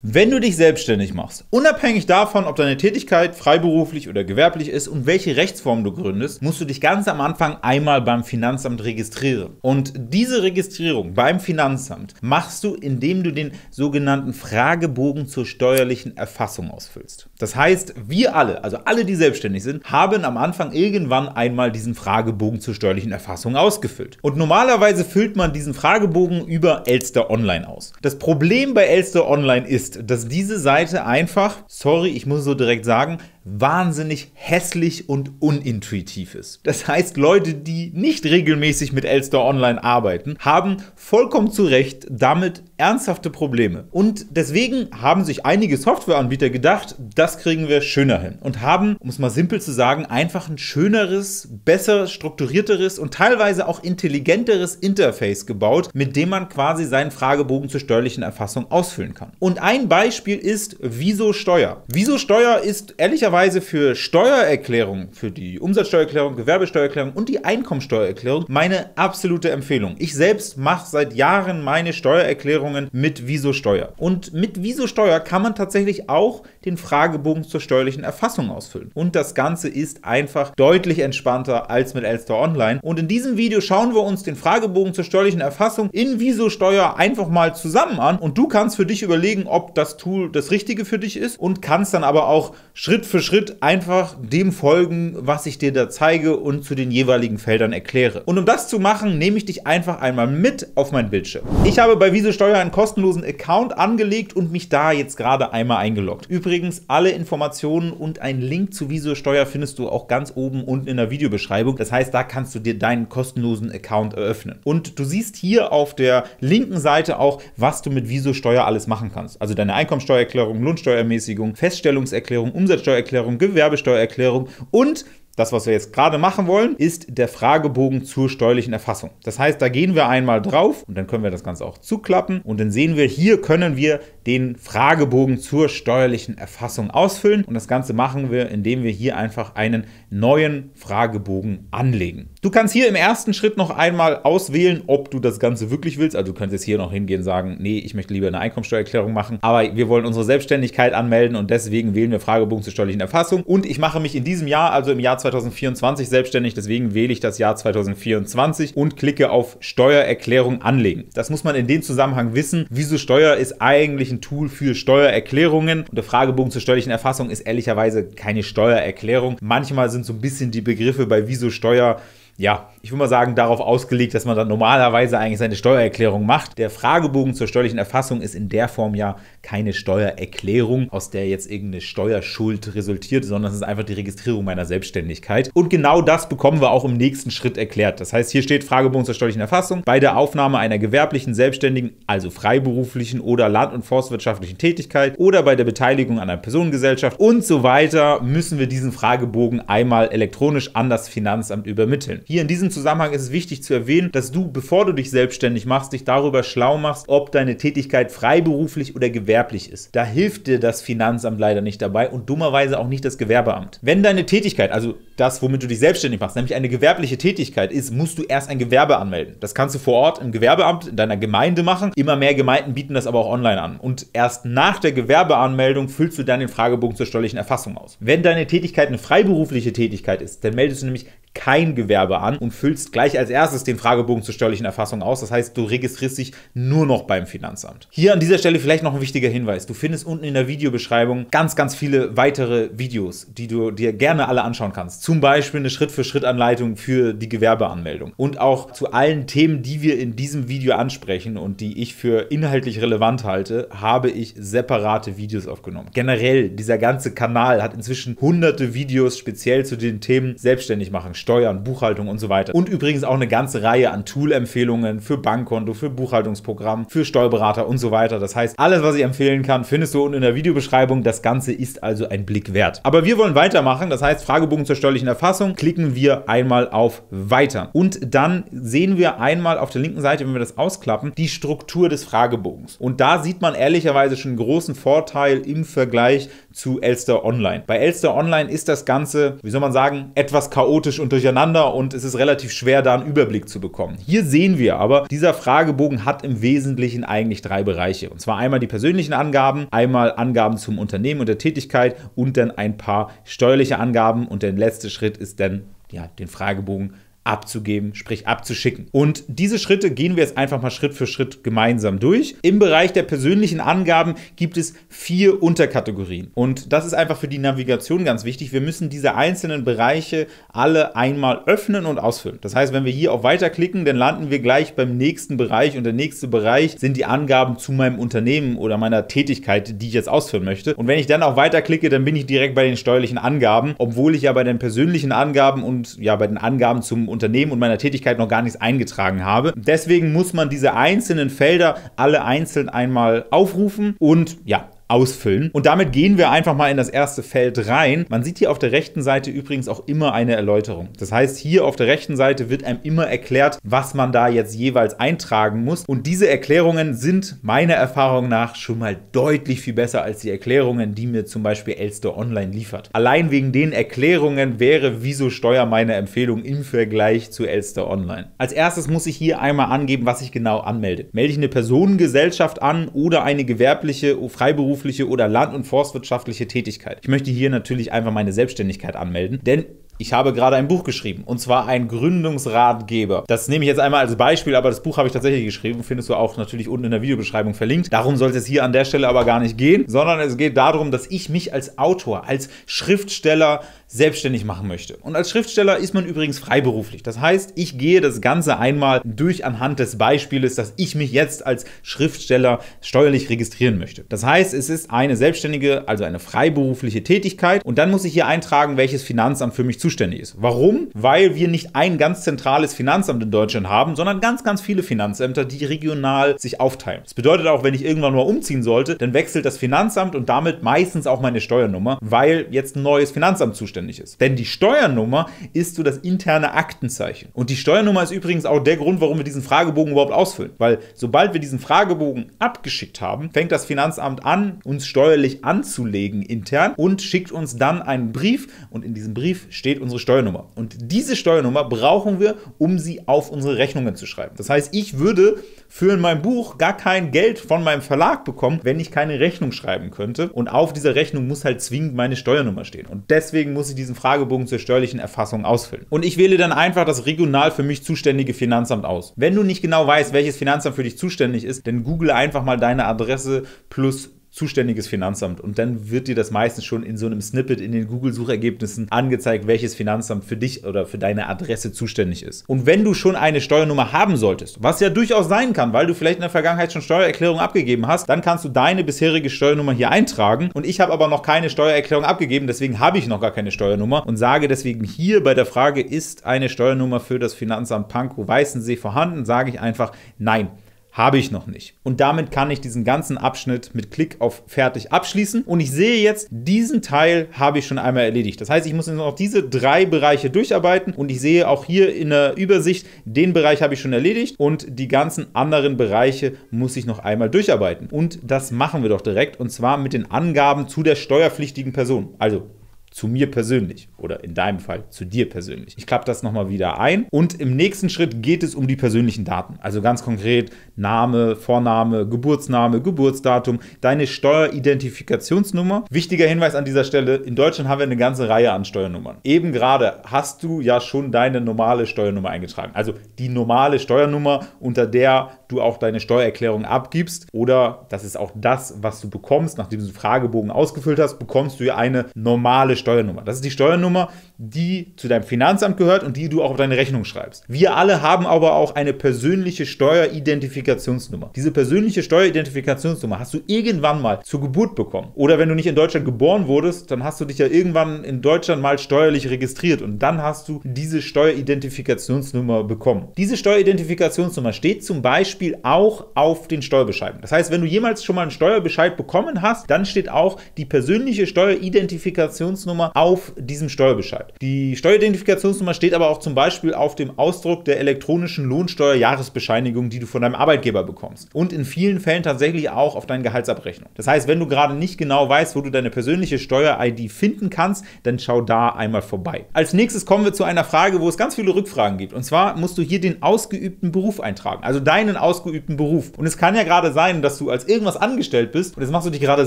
Wenn du dich selbstständig machst, unabhängig davon, ob deine Tätigkeit freiberuflich oder gewerblich ist und welche Rechtsform du gründest, musst du dich ganz am Anfang einmal beim Finanzamt registrieren. Und diese Registrierung beim Finanzamt machst du, indem du den sogenannten Fragebogen zur steuerlichen Erfassung ausfüllst. Das heißt, wir alle, also alle, die selbstständig sind, haben am Anfang irgendwann einmal diesen Fragebogen zur steuerlichen Erfassung ausgefüllt. Und normalerweise füllt man diesen Fragebogen über Elster Online aus. Das Problem bei Elster Online ist, dass diese Seite einfach, sorry, ich muss so direkt sagen, wahnsinnig hässlich und unintuitiv ist. Das heißt, Leute, die nicht regelmäßig mit Elster Online arbeiten, haben vollkommen zu Recht damit ernsthafte Probleme. Und deswegen haben sich einige Softwareanbieter gedacht, das kriegen wir schöner hin. Und haben, um es mal simpel zu sagen, einfach ein schöneres, besser strukturierteres und teilweise auch intelligenteres Interface gebaut, mit dem man quasi seinen Fragebogen zur steuerlichen Erfassung ausfüllen kann. Und ein Beispiel ist Wieso Steuer. Wieso Steuer ist ehrlicherweise Weise für Steuererklärung, für die Umsatzsteuererklärung, Gewerbesteuererklärung und die Einkommensteuererklärung meine absolute Empfehlung. Ich selbst mache seit Jahren meine Steuererklärungen mit Viso Steuer. Und mit Viso Steuer kann man tatsächlich auch den Fragebogen zur steuerlichen Erfassung ausfüllen. Und das Ganze ist einfach deutlich entspannter als mit Elster Online. Und in diesem Video schauen wir uns den Fragebogen zur steuerlichen Erfassung in Viso Steuer einfach mal zusammen an. Und du kannst für dich überlegen, ob das Tool das Richtige für dich ist und kannst dann aber auch Schritt für Schritt Schritt einfach dem folgen, was ich dir da zeige und zu den jeweiligen Feldern erkläre. Und um das zu machen, nehme ich dich einfach einmal mit auf mein Bildschirm. Ich habe bei Viso Steuer einen kostenlosen Account angelegt und mich da jetzt gerade einmal eingeloggt. Übrigens, alle Informationen und einen Link zu Viso Steuer findest du auch ganz oben unten in der Videobeschreibung. Das heißt, da kannst du dir deinen kostenlosen Account eröffnen. Und du siehst hier auf der linken Seite auch, was du mit Viso Steuer alles machen kannst. Also deine Einkommensteuererklärung, Lohnsteuerermäßigung, Feststellungserklärung, Umsatzsteuererklärung, Steuererklärung, Gewerbesteuererklärung und das, was wir jetzt gerade machen wollen, ist der Fragebogen zur steuerlichen Erfassung. Das heißt, da gehen wir einmal drauf und dann können wir das Ganze auch zuklappen und dann sehen wir, hier können wir den Fragebogen zur steuerlichen Erfassung ausfüllen und das Ganze machen wir, indem wir hier einfach einen neuen Fragebogen anlegen. Du kannst hier im ersten Schritt noch einmal auswählen, ob du das Ganze wirklich willst. Also du könntest hier noch hingehen und sagen, nee, ich möchte lieber eine Einkommensteuererklärung machen, aber wir wollen unsere Selbstständigkeit anmelden und deswegen wählen wir Fragebogen zur steuerlichen Erfassung und ich mache mich in diesem Jahr, also im Jahr 2020, 2024 selbstständig, deswegen wähle ich das Jahr 2024 und klicke auf Steuererklärung anlegen. Das muss man in dem Zusammenhang wissen. Wieso Steuer ist eigentlich ein Tool für Steuererklärungen und der Fragebogen zur steuerlichen Erfassung ist ehrlicherweise keine Steuererklärung. Manchmal sind so ein bisschen die Begriffe bei Wieso Steuer ja, ich würde mal sagen, darauf ausgelegt, dass man dann normalerweise eigentlich seine Steuererklärung macht. Der Fragebogen zur steuerlichen Erfassung ist in der Form ja keine Steuererklärung, aus der jetzt irgendeine Steuerschuld resultiert, sondern es ist einfach die Registrierung meiner Selbstständigkeit. Und genau das bekommen wir auch im nächsten Schritt erklärt. Das heißt, hier steht Fragebogen zur steuerlichen Erfassung. Bei der Aufnahme einer gewerblichen, selbstständigen, also freiberuflichen oder land- und forstwirtschaftlichen Tätigkeit oder bei der Beteiligung an einer Personengesellschaft und so weiter müssen wir diesen Fragebogen einmal elektronisch an das Finanzamt übermitteln. Hier in diesem Zusammenhang ist es wichtig zu erwähnen, dass du, bevor du dich selbstständig machst, dich darüber schlau machst, ob deine Tätigkeit freiberuflich oder gewerblich ist. Da hilft dir das Finanzamt leider nicht dabei und dummerweise auch nicht das Gewerbeamt. Wenn deine Tätigkeit, also das, womit du dich selbstständig machst, nämlich eine gewerbliche Tätigkeit ist, musst du erst ein Gewerbe anmelden. Das kannst du vor Ort im Gewerbeamt in deiner Gemeinde machen. Immer mehr Gemeinden bieten das aber auch online an. Und erst nach der Gewerbeanmeldung füllst du dann den Fragebogen zur steuerlichen Erfassung aus. Wenn deine Tätigkeit eine freiberufliche Tätigkeit ist, dann meldest du nämlich kein Gewerbe an und füllst gleich als erstes den Fragebogen zur steuerlichen Erfassung aus. Das heißt, du registrierst dich nur noch beim Finanzamt. Hier an dieser Stelle vielleicht noch ein wichtiger Hinweis. Du findest unten in der Videobeschreibung ganz, ganz viele weitere Videos, die du dir gerne alle anschauen kannst. Zum Beispiel eine Schritt-für-Schritt-Anleitung für die Gewerbeanmeldung. Und auch zu allen Themen, die wir in diesem Video ansprechen und die ich für inhaltlich relevant halte, habe ich separate Videos aufgenommen. Generell, dieser ganze Kanal hat inzwischen hunderte Videos speziell zu den Themen selbstständig machen, Steuern, Buchhaltung und so weiter. Und übrigens auch eine ganze Reihe an Tool-Empfehlungen für Bankkonto, für Buchhaltungsprogramm, für Steuerberater und so weiter. Das heißt, alles, was ich empfehlen kann, findest du unten in der Videobeschreibung. Das Ganze ist also ein Blick wert. Aber wir wollen weitermachen. Das heißt, Fragebogen zur steuerlichen Erfassung. Klicken wir einmal auf Weiter. Und dann sehen wir einmal auf der linken Seite, wenn wir das ausklappen, die Struktur des Fragebogens. Und da sieht man ehrlicherweise schon einen großen Vorteil im Vergleich zu Elster Online. Bei Elster Online ist das Ganze, wie soll man sagen, etwas chaotisch und durcheinander und es ist relativ schwer, da einen Überblick zu bekommen. Hier sehen wir aber, dieser Fragebogen hat im Wesentlichen eigentlich drei Bereiche. Und zwar einmal die persönlichen Angaben, einmal Angaben zum Unternehmen und der Tätigkeit und dann ein paar steuerliche Angaben. Und der letzte Schritt ist dann ja, den Fragebogen abzugeben, sprich abzuschicken. Und diese Schritte gehen wir jetzt einfach mal Schritt für Schritt gemeinsam durch. Im Bereich der persönlichen Angaben gibt es vier Unterkategorien. Und das ist einfach für die Navigation ganz wichtig. Wir müssen diese einzelnen Bereiche alle einmal öffnen und ausfüllen. Das heißt, wenn wir hier auf Weiter klicken, dann landen wir gleich beim nächsten Bereich und der nächste Bereich sind die Angaben zu meinem Unternehmen oder meiner Tätigkeit, die ich jetzt ausführen möchte. Und wenn ich dann auf Weiter klicke, dann bin ich direkt bei den steuerlichen Angaben, obwohl ich ja bei den persönlichen Angaben und ja bei den Angaben zum Unternehmen Unternehmen und meiner Tätigkeit noch gar nichts eingetragen habe. Deswegen muss man diese einzelnen Felder alle einzeln einmal aufrufen und ja, ausfüllen. Und damit gehen wir einfach mal in das erste Feld rein. Man sieht hier auf der rechten Seite übrigens auch immer eine Erläuterung. Das heißt, hier auf der rechten Seite wird einem immer erklärt, was man da jetzt jeweils eintragen muss. Und diese Erklärungen sind meiner Erfahrung nach schon mal deutlich viel besser als die Erklärungen, die mir zum Beispiel Elster Online liefert. Allein wegen den Erklärungen wäre Wieso Steuer meine Empfehlung im Vergleich zu Elster Online. Als erstes muss ich hier einmal angeben, was ich genau anmelde. Melde ich eine Personengesellschaft an oder eine gewerbliche, freiberufliche berufliche oder land- und forstwirtschaftliche Tätigkeit. Ich möchte hier natürlich einfach meine Selbstständigkeit anmelden, denn ich habe gerade ein Buch geschrieben und zwar ein Gründungsratgeber. Das nehme ich jetzt einmal als Beispiel, aber das Buch habe ich tatsächlich geschrieben, findest du auch natürlich unten in der Videobeschreibung verlinkt. Darum soll es hier an der Stelle aber gar nicht gehen, sondern es geht darum, dass ich mich als Autor, als Schriftsteller selbstständig machen möchte. Und als Schriftsteller ist man übrigens freiberuflich. Das heißt, ich gehe das Ganze einmal durch anhand des Beispieles, dass ich mich jetzt als Schriftsteller steuerlich registrieren möchte. Das heißt, es ist eine selbstständige, also eine freiberufliche Tätigkeit und dann muss ich hier eintragen, welches Finanzamt für mich zuständig ist. Warum? Weil wir nicht ein ganz zentrales Finanzamt in Deutschland haben, sondern ganz, ganz viele Finanzämter, die regional sich aufteilen. Das bedeutet auch, wenn ich irgendwann mal umziehen sollte, dann wechselt das Finanzamt und damit meistens auch meine Steuernummer, weil jetzt ein neues Finanzamt zuständig zuständig ist. Denn die Steuernummer ist so das interne Aktenzeichen. Und die Steuernummer ist übrigens auch der Grund, warum wir diesen Fragebogen überhaupt ausfüllen. Weil sobald wir diesen Fragebogen abgeschickt haben, fängt das Finanzamt an, uns steuerlich anzulegen intern und schickt uns dann einen Brief und in diesem Brief steht unsere Steuernummer. Und diese Steuernummer brauchen wir, um sie auf unsere Rechnungen zu schreiben. Das heißt, ich würde für in meinem Buch gar kein Geld von meinem Verlag bekommen, wenn ich keine Rechnung schreiben könnte. Und auf dieser Rechnung muss halt zwingend meine Steuernummer stehen. Und deswegen muss ich diesen Fragebogen zur steuerlichen Erfassung ausfüllen. Und ich wähle dann einfach das regional für mich zuständige Finanzamt aus. Wenn du nicht genau weißt, welches Finanzamt für dich zuständig ist, dann google einfach mal deine Adresse plus zuständiges Finanzamt. Und dann wird dir das meistens schon in so einem Snippet in den Google-Suchergebnissen angezeigt, welches Finanzamt für dich oder für deine Adresse zuständig ist. Und wenn du schon eine Steuernummer haben solltest, was ja durchaus sein kann, weil du vielleicht in der Vergangenheit schon Steuererklärung abgegeben hast, dann kannst du deine bisherige Steuernummer hier eintragen. Und ich habe aber noch keine Steuererklärung abgegeben, deswegen habe ich noch gar keine Steuernummer und sage deswegen hier bei der Frage, ist eine Steuernummer für das Finanzamt Pankow Weißensee vorhanden, sage ich einfach nein. Habe ich noch nicht. Und damit kann ich diesen ganzen Abschnitt mit Klick auf Fertig abschließen. Und ich sehe jetzt, diesen Teil habe ich schon einmal erledigt. Das heißt, ich muss jetzt noch diese drei Bereiche durcharbeiten. Und ich sehe auch hier in der Übersicht, den Bereich habe ich schon erledigt. Und die ganzen anderen Bereiche muss ich noch einmal durcharbeiten. Und das machen wir doch direkt. Und zwar mit den Angaben zu der steuerpflichtigen Person. Also zu mir persönlich oder in deinem Fall zu dir persönlich. Ich klappe das nochmal wieder ein und im nächsten Schritt geht es um die persönlichen Daten. Also ganz konkret Name, Vorname, Geburtsname, Geburtsdatum, deine Steueridentifikationsnummer. Wichtiger Hinweis an dieser Stelle, in Deutschland haben wir eine ganze Reihe an Steuernummern. Eben gerade hast du ja schon deine normale Steuernummer eingetragen. Also die normale Steuernummer, unter der du auch deine Steuererklärung abgibst oder das ist auch das, was du bekommst, nachdem du den Fragebogen ausgefüllt hast, bekommst du ja eine normale Steuernummer. Das ist die Steuernummer, die zu deinem Finanzamt gehört und die du auch auf deine Rechnung schreibst. Wir alle haben aber auch eine persönliche Steueridentifikationsnummer. Diese persönliche Steueridentifikationsnummer hast du irgendwann mal zur Geburt bekommen. Oder wenn du nicht in Deutschland geboren wurdest, dann hast du dich ja irgendwann in Deutschland mal steuerlich registriert und dann hast du diese Steueridentifikationsnummer bekommen. Diese Steueridentifikationsnummer steht zum Beispiel auch auf den Steuerbescheiden. Das heißt, wenn du jemals schon mal einen Steuerbescheid bekommen hast, dann steht auch die persönliche Steueridentifikationsnummer Steueridentifikationsnummer auf diesem Steuerbescheid. Die Steueridentifikationsnummer steht aber auch zum Beispiel auf dem Ausdruck der elektronischen Lohnsteuerjahresbescheinigung, die du von deinem Arbeitgeber bekommst. Und in vielen Fällen tatsächlich auch auf deine Gehaltsabrechnung. Das heißt, wenn du gerade nicht genau weißt, wo du deine persönliche Steuer-ID finden kannst, dann schau da einmal vorbei. Als nächstes kommen wir zu einer Frage, wo es ganz viele Rückfragen gibt. Und zwar musst du hier den ausgeübten Beruf eintragen, also deinen ausgeübten Beruf. Und es kann ja gerade sein, dass du als irgendwas angestellt bist und jetzt machst du dich gerade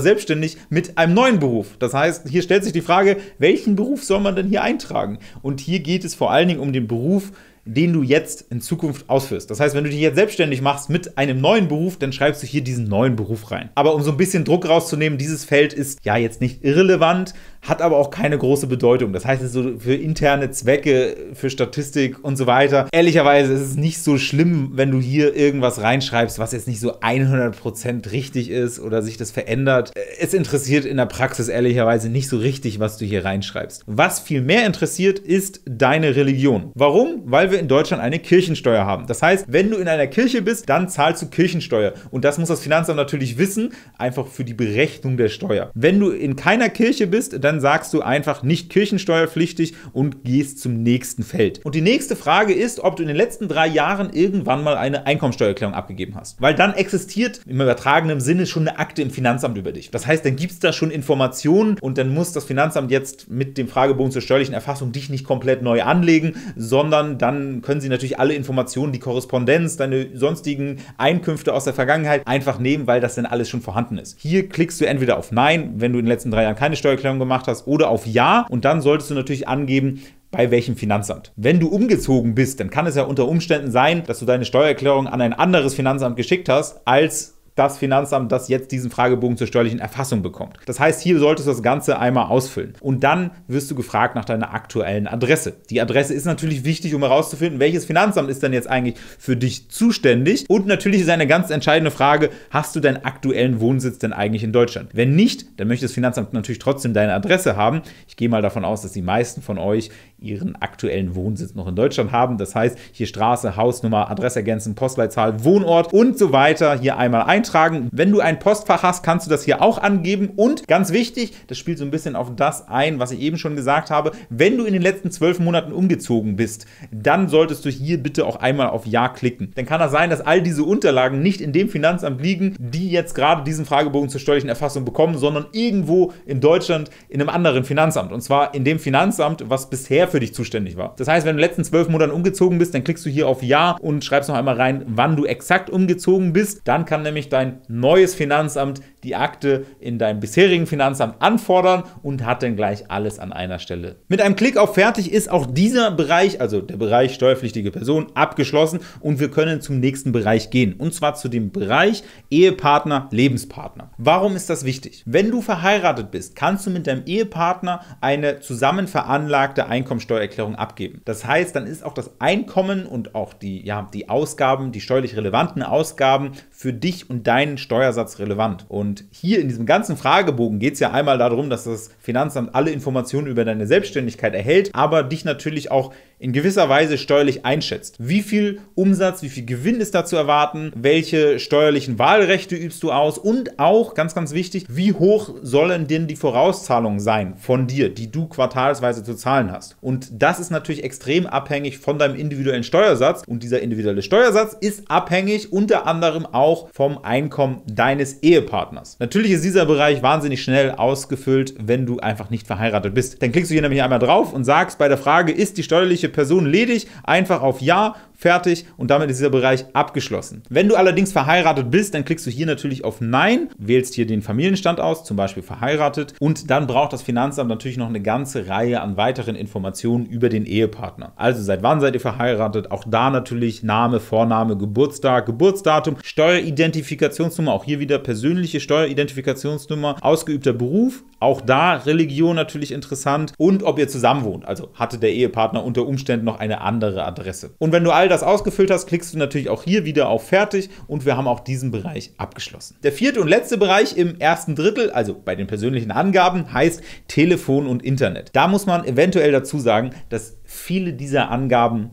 selbstständig mit einem neuen Beruf. Das heißt, hier stellt sich die Frage, welchen Beruf soll man denn hier eintragen? Und hier geht es vor allen Dingen um den Beruf, den du jetzt in Zukunft ausführst. Das heißt, wenn du dich jetzt selbstständig machst mit einem neuen Beruf, dann schreibst du hier diesen neuen Beruf rein. Aber um so ein bisschen Druck rauszunehmen, dieses Feld ist ja jetzt nicht irrelevant, hat aber auch keine große Bedeutung. Das heißt, so für interne Zwecke, für Statistik und so weiter. Ehrlicherweise ist es nicht so schlimm, wenn du hier irgendwas reinschreibst, was jetzt nicht so 100% richtig ist oder sich das verändert. Es interessiert in der Praxis ehrlicherweise nicht so richtig, was du hier reinschreibst. Was viel mehr interessiert, ist deine Religion. Warum? Weil wir in Deutschland eine Kirchensteuer haben. Das heißt, wenn du in einer Kirche bist, dann zahlst du Kirchensteuer. Und das muss das Finanzamt natürlich wissen, einfach für die Berechnung der Steuer. Wenn du in keiner Kirche bist, dann dann sagst du einfach nicht kirchensteuerpflichtig und gehst zum nächsten Feld. Und die nächste Frage ist, ob du in den letzten drei Jahren irgendwann mal eine Einkommensteuererklärung abgegeben hast. Weil dann existiert im übertragenen Sinne schon eine Akte im Finanzamt über dich. Das heißt, dann gibt es da schon Informationen und dann muss das Finanzamt jetzt mit dem Fragebogen zur steuerlichen Erfassung dich nicht komplett neu anlegen, sondern dann können sie natürlich alle Informationen, die Korrespondenz, deine sonstigen Einkünfte aus der Vergangenheit einfach nehmen, weil das dann alles schon vorhanden ist. Hier klickst du entweder auf Nein, wenn du in den letzten drei Jahren keine Steuererklärung gemacht gemacht hast oder auf Ja und dann solltest du natürlich angeben, bei welchem Finanzamt. Wenn du umgezogen bist, dann kann es ja unter Umständen sein, dass du deine Steuererklärung an ein anderes Finanzamt geschickt hast, als das Finanzamt, das jetzt diesen Fragebogen zur steuerlichen Erfassung bekommt. Das heißt, hier solltest du das Ganze einmal ausfüllen. Und dann wirst du gefragt nach deiner aktuellen Adresse. Die Adresse ist natürlich wichtig, um herauszufinden, welches Finanzamt ist denn jetzt eigentlich für dich zuständig. Und natürlich ist eine ganz entscheidende Frage, hast du deinen aktuellen Wohnsitz denn eigentlich in Deutschland? Wenn nicht, dann möchte das Finanzamt natürlich trotzdem deine Adresse haben. Ich gehe mal davon aus, dass die meisten von euch ihren aktuellen Wohnsitz noch in Deutschland haben. Das heißt, hier Straße, Hausnummer, Adresse ergänzen, Postleitzahl, Wohnort und so weiter hier einmal eintragen. Wenn du ein Postfach hast, kannst du das hier auch angeben. Und ganz wichtig, das spielt so ein bisschen auf das ein, was ich eben schon gesagt habe, wenn du in den letzten zwölf Monaten umgezogen bist, dann solltest du hier bitte auch einmal auf Ja klicken. Dann kann das sein, dass all diese Unterlagen nicht in dem Finanzamt liegen, die jetzt gerade diesen Fragebogen zur steuerlichen Erfassung bekommen, sondern irgendwo in Deutschland in einem anderen Finanzamt. Und zwar in dem Finanzamt, was bisher für dich zuständig war. Das heißt, wenn du in den letzten zwölf Monaten umgezogen bist, dann klickst du hier auf Ja und schreibst noch einmal rein, wann du exakt umgezogen bist. Dann kann nämlich dein neues Finanzamt die Akte in deinem bisherigen Finanzamt anfordern und hat dann gleich alles an einer Stelle. Mit einem Klick auf Fertig ist auch dieser Bereich, also der Bereich steuerpflichtige Person, abgeschlossen und wir können zum nächsten Bereich gehen. Und zwar zu dem Bereich Ehepartner, Lebenspartner. Warum ist das wichtig? Wenn du verheiratet bist, kannst du mit deinem Ehepartner eine zusammen veranlagte Einkommensteuererklärung abgeben. Das heißt, dann ist auch das Einkommen und auch die, ja, die Ausgaben, die steuerlich relevanten Ausgaben für dich und deinen Steuersatz relevant. Und hier in diesem ganzen Fragebogen geht es ja einmal darum, dass das Finanzamt alle Informationen über deine Selbstständigkeit erhält, aber dich natürlich auch in gewisser Weise steuerlich einschätzt. Wie viel Umsatz, wie viel Gewinn ist da zu erwarten, welche steuerlichen Wahlrechte übst du aus und auch, ganz, ganz wichtig, wie hoch sollen denn die Vorauszahlungen sein von dir, die du quartalsweise zu zahlen hast. Und das ist natürlich extrem abhängig von deinem individuellen Steuersatz und dieser individuelle Steuersatz ist abhängig unter anderem auch vom Einkommen deines Ehepartners. Natürlich ist dieser Bereich wahnsinnig schnell ausgefüllt, wenn du einfach nicht verheiratet bist. Dann klickst du hier nämlich einmal drauf und sagst bei der Frage, ist die steuerliche Person ledig, einfach auf Ja fertig und damit ist dieser Bereich abgeschlossen. Wenn du allerdings verheiratet bist, dann klickst du hier natürlich auf Nein, wählst hier den Familienstand aus, zum Beispiel verheiratet und dann braucht das Finanzamt natürlich noch eine ganze Reihe an weiteren Informationen über den Ehepartner. Also seit wann seid ihr verheiratet? Auch da natürlich Name, Vorname, Geburtstag, Geburtsdatum, Steueridentifikationsnummer, auch hier wieder persönliche Steueridentifikationsnummer, ausgeübter Beruf, auch da Religion natürlich interessant und ob ihr zusammen wohnt. Also hatte der Ehepartner unter Umständen noch eine andere Adresse. Und wenn du all das ausgefüllt hast, klickst du natürlich auch hier wieder auf Fertig und wir haben auch diesen Bereich abgeschlossen. Der vierte und letzte Bereich im ersten Drittel, also bei den persönlichen Angaben, heißt Telefon und Internet. Da muss man eventuell dazu sagen, dass viele dieser Angaben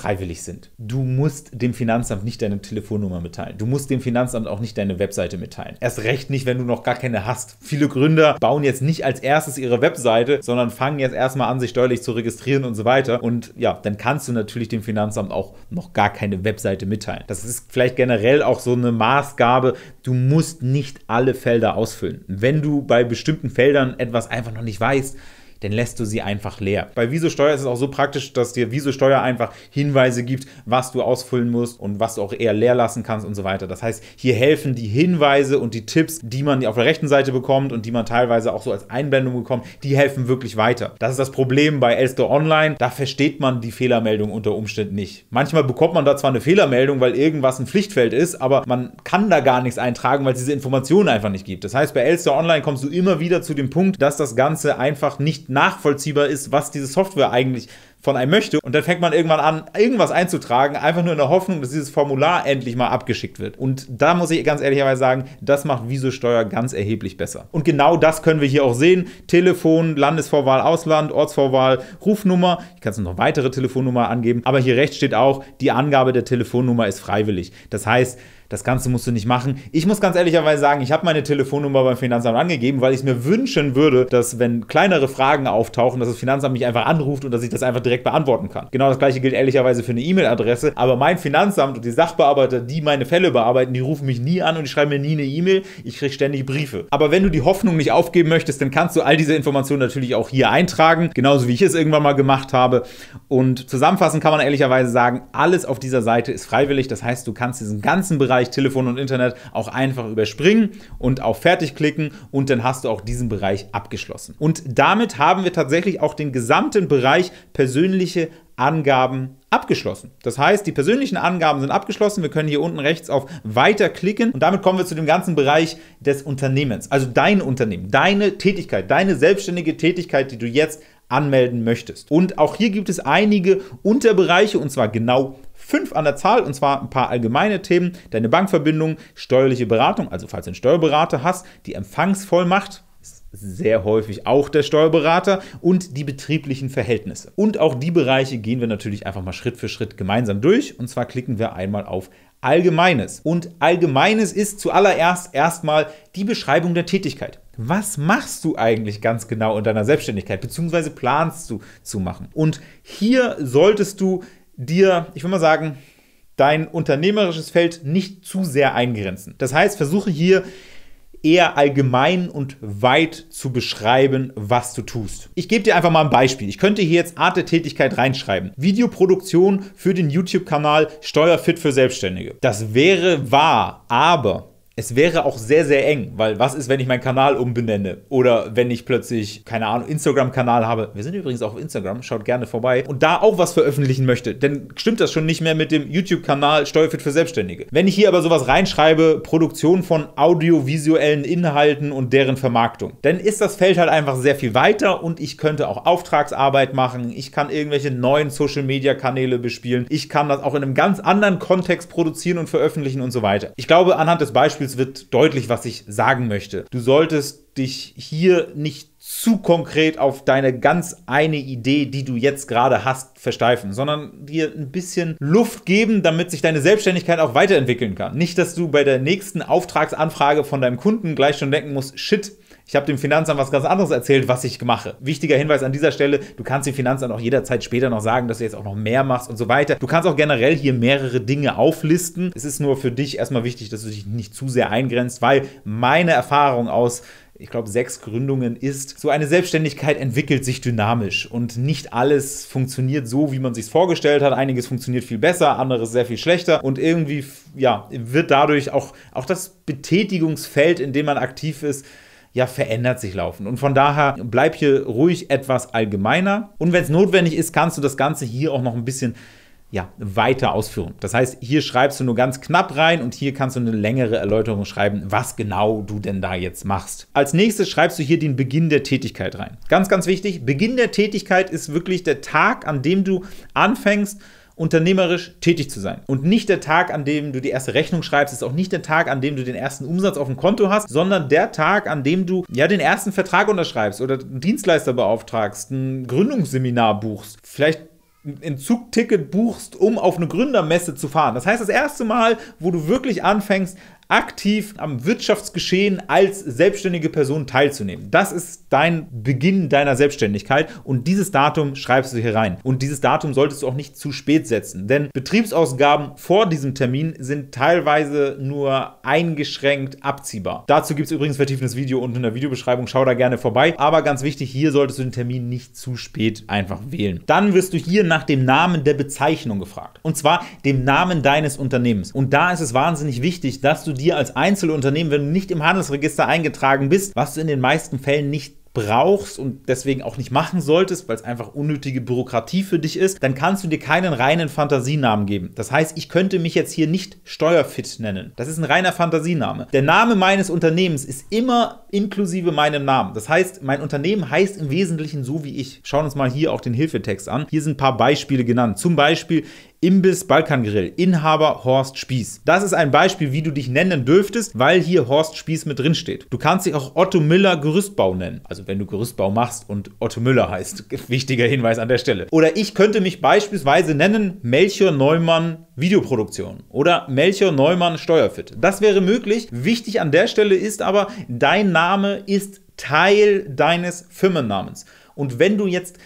freiwillig sind. Du musst dem Finanzamt nicht deine Telefonnummer mitteilen. Du musst dem Finanzamt auch nicht deine Webseite mitteilen. Erst recht nicht, wenn du noch gar keine hast. Viele Gründer bauen jetzt nicht als erstes ihre Webseite, sondern fangen jetzt erstmal an, sich steuerlich zu registrieren und so weiter. Und ja, dann kannst du natürlich dem Finanzamt auch noch gar keine Webseite mitteilen. Das ist vielleicht generell auch so eine Maßgabe. Du musst nicht alle Felder ausfüllen. Wenn du bei bestimmten Feldern etwas einfach noch nicht weißt, dann lässt du sie einfach leer. Bei Visosteuer ist es auch so praktisch, dass dir Visosteuer einfach Hinweise gibt, was du ausfüllen musst und was du auch eher leer lassen kannst und so weiter. Das heißt, hier helfen die Hinweise und die Tipps, die man auf der rechten Seite bekommt und die man teilweise auch so als Einblendung bekommt, die helfen wirklich weiter. Das ist das Problem bei Elster Online. Da versteht man die Fehlermeldung unter Umständen nicht. Manchmal bekommt man da zwar eine Fehlermeldung, weil irgendwas ein Pflichtfeld ist, aber man kann da gar nichts eintragen, weil es diese Informationen einfach nicht gibt. Das heißt, bei Elster Online kommst du immer wieder zu dem Punkt, dass das Ganze einfach nicht nachvollziehbar ist, was diese Software eigentlich von einem möchte. Und dann fängt man irgendwann an, irgendwas einzutragen, einfach nur in der Hoffnung, dass dieses Formular endlich mal abgeschickt wird. Und da muss ich ganz ehrlicherweise sagen, das macht Visosteuer ganz erheblich besser. Und genau das können wir hier auch sehen. Telefon, Landesvorwahl, Ausland, Ortsvorwahl, Rufnummer. Ich kann es noch weitere Telefonnummer angeben. Aber hier rechts steht auch, die Angabe der Telefonnummer ist freiwillig. Das heißt, das Ganze musst du nicht machen. Ich muss ganz ehrlicherweise sagen, ich habe meine Telefonnummer beim Finanzamt angegeben, weil ich mir wünschen würde, dass wenn kleinere Fragen auftauchen, dass das Finanzamt mich einfach anruft und dass ich das einfach direkt beantworten kann. Genau das gleiche gilt ehrlicherweise für eine E-Mail-Adresse. Aber mein Finanzamt und die Sachbearbeiter, die meine Fälle bearbeiten, die rufen mich nie an und die schreiben mir nie eine E-Mail. Ich kriege ständig Briefe. Aber wenn du die Hoffnung nicht aufgeben möchtest, dann kannst du all diese Informationen natürlich auch hier eintragen, genauso wie ich es irgendwann mal gemacht habe. Und zusammenfassend kann man ehrlicherweise sagen, alles auf dieser Seite ist freiwillig. Das heißt, du kannst diesen ganzen Bereich Bereich Telefon und Internet auch einfach überspringen und auf Fertig klicken und dann hast du auch diesen Bereich abgeschlossen. Und damit haben wir tatsächlich auch den gesamten Bereich persönliche Angaben abgeschlossen. Das heißt, die persönlichen Angaben sind abgeschlossen. Wir können hier unten rechts auf Weiter klicken und damit kommen wir zu dem ganzen Bereich des Unternehmens. Also dein Unternehmen, deine Tätigkeit, deine selbstständige Tätigkeit, die du jetzt anmelden möchtest. Und auch hier gibt es einige Unterbereiche und zwar genau fünf an der Zahl und zwar ein paar allgemeine Themen. Deine Bankverbindung, steuerliche Beratung, also falls du einen Steuerberater hast, die Empfangsvollmacht, sehr häufig auch der Steuerberater und die betrieblichen Verhältnisse. Und auch die Bereiche gehen wir natürlich einfach mal Schritt für Schritt gemeinsam durch. Und zwar klicken wir einmal auf Allgemeines. Und Allgemeines ist zuallererst erstmal die Beschreibung der Tätigkeit. Was machst du eigentlich ganz genau in deiner Selbstständigkeit, beziehungsweise planst du zu machen? Und hier solltest du dir, ich würde mal sagen, dein unternehmerisches Feld nicht zu sehr eingrenzen. Das heißt, versuche hier eher allgemein und weit zu beschreiben, was du tust. Ich gebe dir einfach mal ein Beispiel. Ich könnte hier jetzt Art der Tätigkeit reinschreiben. Videoproduktion für den YouTube-Kanal Steuerfit für Selbstständige. Das wäre wahr, aber es wäre auch sehr, sehr eng, weil was ist, wenn ich meinen Kanal umbenenne? Oder wenn ich plötzlich, keine Ahnung, Instagram-Kanal habe. Wir sind übrigens auch auf Instagram, schaut gerne vorbei. Und da auch was veröffentlichen möchte, dann stimmt das schon nicht mehr mit dem YouTube-Kanal Steuerfit für Selbstständige. Wenn ich hier aber sowas reinschreibe, Produktion von audiovisuellen Inhalten und deren Vermarktung, dann ist das Feld halt einfach sehr viel weiter und ich könnte auch Auftragsarbeit machen. Ich kann irgendwelche neuen Social-Media-Kanäle bespielen. Ich kann das auch in einem ganz anderen Kontext produzieren und veröffentlichen und so weiter. Ich glaube, anhand des Beispiels es wird deutlich, was ich sagen möchte. Du solltest dich hier nicht zu konkret auf deine ganz eine Idee, die du jetzt gerade hast, versteifen, sondern dir ein bisschen Luft geben, damit sich deine Selbstständigkeit auch weiterentwickeln kann. Nicht, dass du bei der nächsten Auftragsanfrage von deinem Kunden gleich schon denken musst, shit, ich habe dem Finanzamt was ganz anderes erzählt, was ich mache. Wichtiger Hinweis an dieser Stelle, du kannst dem Finanzamt auch jederzeit später noch sagen, dass du jetzt auch noch mehr machst und so weiter. Du kannst auch generell hier mehrere Dinge auflisten. Es ist nur für dich erstmal wichtig, dass du dich nicht zu sehr eingrenzt, weil meine Erfahrung aus ich glaube, sechs Gründungen ist, so eine Selbstständigkeit entwickelt sich dynamisch und nicht alles funktioniert so, wie man sich vorgestellt hat. Einiges funktioniert viel besser, anderes sehr viel schlechter und irgendwie, ja, wird dadurch auch, auch das Betätigungsfeld, in dem man aktiv ist, ja, verändert sich laufend. Und von daher bleib hier ruhig etwas allgemeiner. Und wenn es notwendig ist, kannst du das Ganze hier auch noch ein bisschen ja, weiter ausführen. Das heißt, hier schreibst du nur ganz knapp rein und hier kannst du eine längere Erläuterung schreiben, was genau du denn da jetzt machst. Als nächstes schreibst du hier den Beginn der Tätigkeit rein. Ganz, ganz wichtig, Beginn der Tätigkeit ist wirklich der Tag, an dem du anfängst, unternehmerisch tätig zu sein. Und nicht der Tag, an dem du die erste Rechnung schreibst, ist auch nicht der Tag, an dem du den ersten Umsatz auf dem Konto hast, sondern der Tag, an dem du ja den ersten Vertrag unterschreibst oder einen Dienstleister beauftragst, ein Gründungsseminar buchst, vielleicht ein Zugticket buchst, um auf eine Gründermesse zu fahren. Das heißt, das erste Mal, wo du wirklich anfängst, aktiv am Wirtschaftsgeschehen als selbstständige Person teilzunehmen. Das ist dein Beginn deiner Selbstständigkeit und dieses Datum schreibst du hier rein. Und dieses Datum solltest du auch nicht zu spät setzen, denn Betriebsausgaben vor diesem Termin sind teilweise nur eingeschränkt abziehbar. Dazu gibt es übrigens vertiefendes Video unten in der Videobeschreibung, schau da gerne vorbei. Aber ganz wichtig, hier solltest du den Termin nicht zu spät einfach wählen. Dann wirst du hier nach dem Namen der Bezeichnung gefragt. Und zwar dem Namen deines Unternehmens. Und da ist es wahnsinnig wichtig, dass du dir als Einzelunternehmen, wenn du nicht im Handelsregister eingetragen bist, was du in den meisten Fällen nicht brauchst und deswegen auch nicht machen solltest, weil es einfach unnötige Bürokratie für dich ist, dann kannst du dir keinen reinen Fantasienamen geben. Das heißt, ich könnte mich jetzt hier nicht Steuerfit nennen. Das ist ein reiner Fantasiename. Der Name meines Unternehmens ist immer inklusive meinem Namen. Das heißt, mein Unternehmen heißt im Wesentlichen so wie ich. Schauen uns mal hier auch den Hilfetext an. Hier sind ein paar Beispiele genannt. Zum Beispiel, Imbiss Balkangrill, Inhaber Horst Spieß. Das ist ein Beispiel, wie du dich nennen dürftest, weil hier Horst Spieß mit drin steht. Du kannst dich auch Otto Müller Gerüstbau nennen. Also wenn du Gerüstbau machst und Otto Müller heißt. Wichtiger Hinweis an der Stelle. Oder ich könnte mich beispielsweise nennen Melchior Neumann Videoproduktion oder Melchior Neumann Steuerfit. Das wäre möglich. Wichtig an der Stelle ist aber, dein Name ist Teil deines Firmennamens. Und wenn du jetzt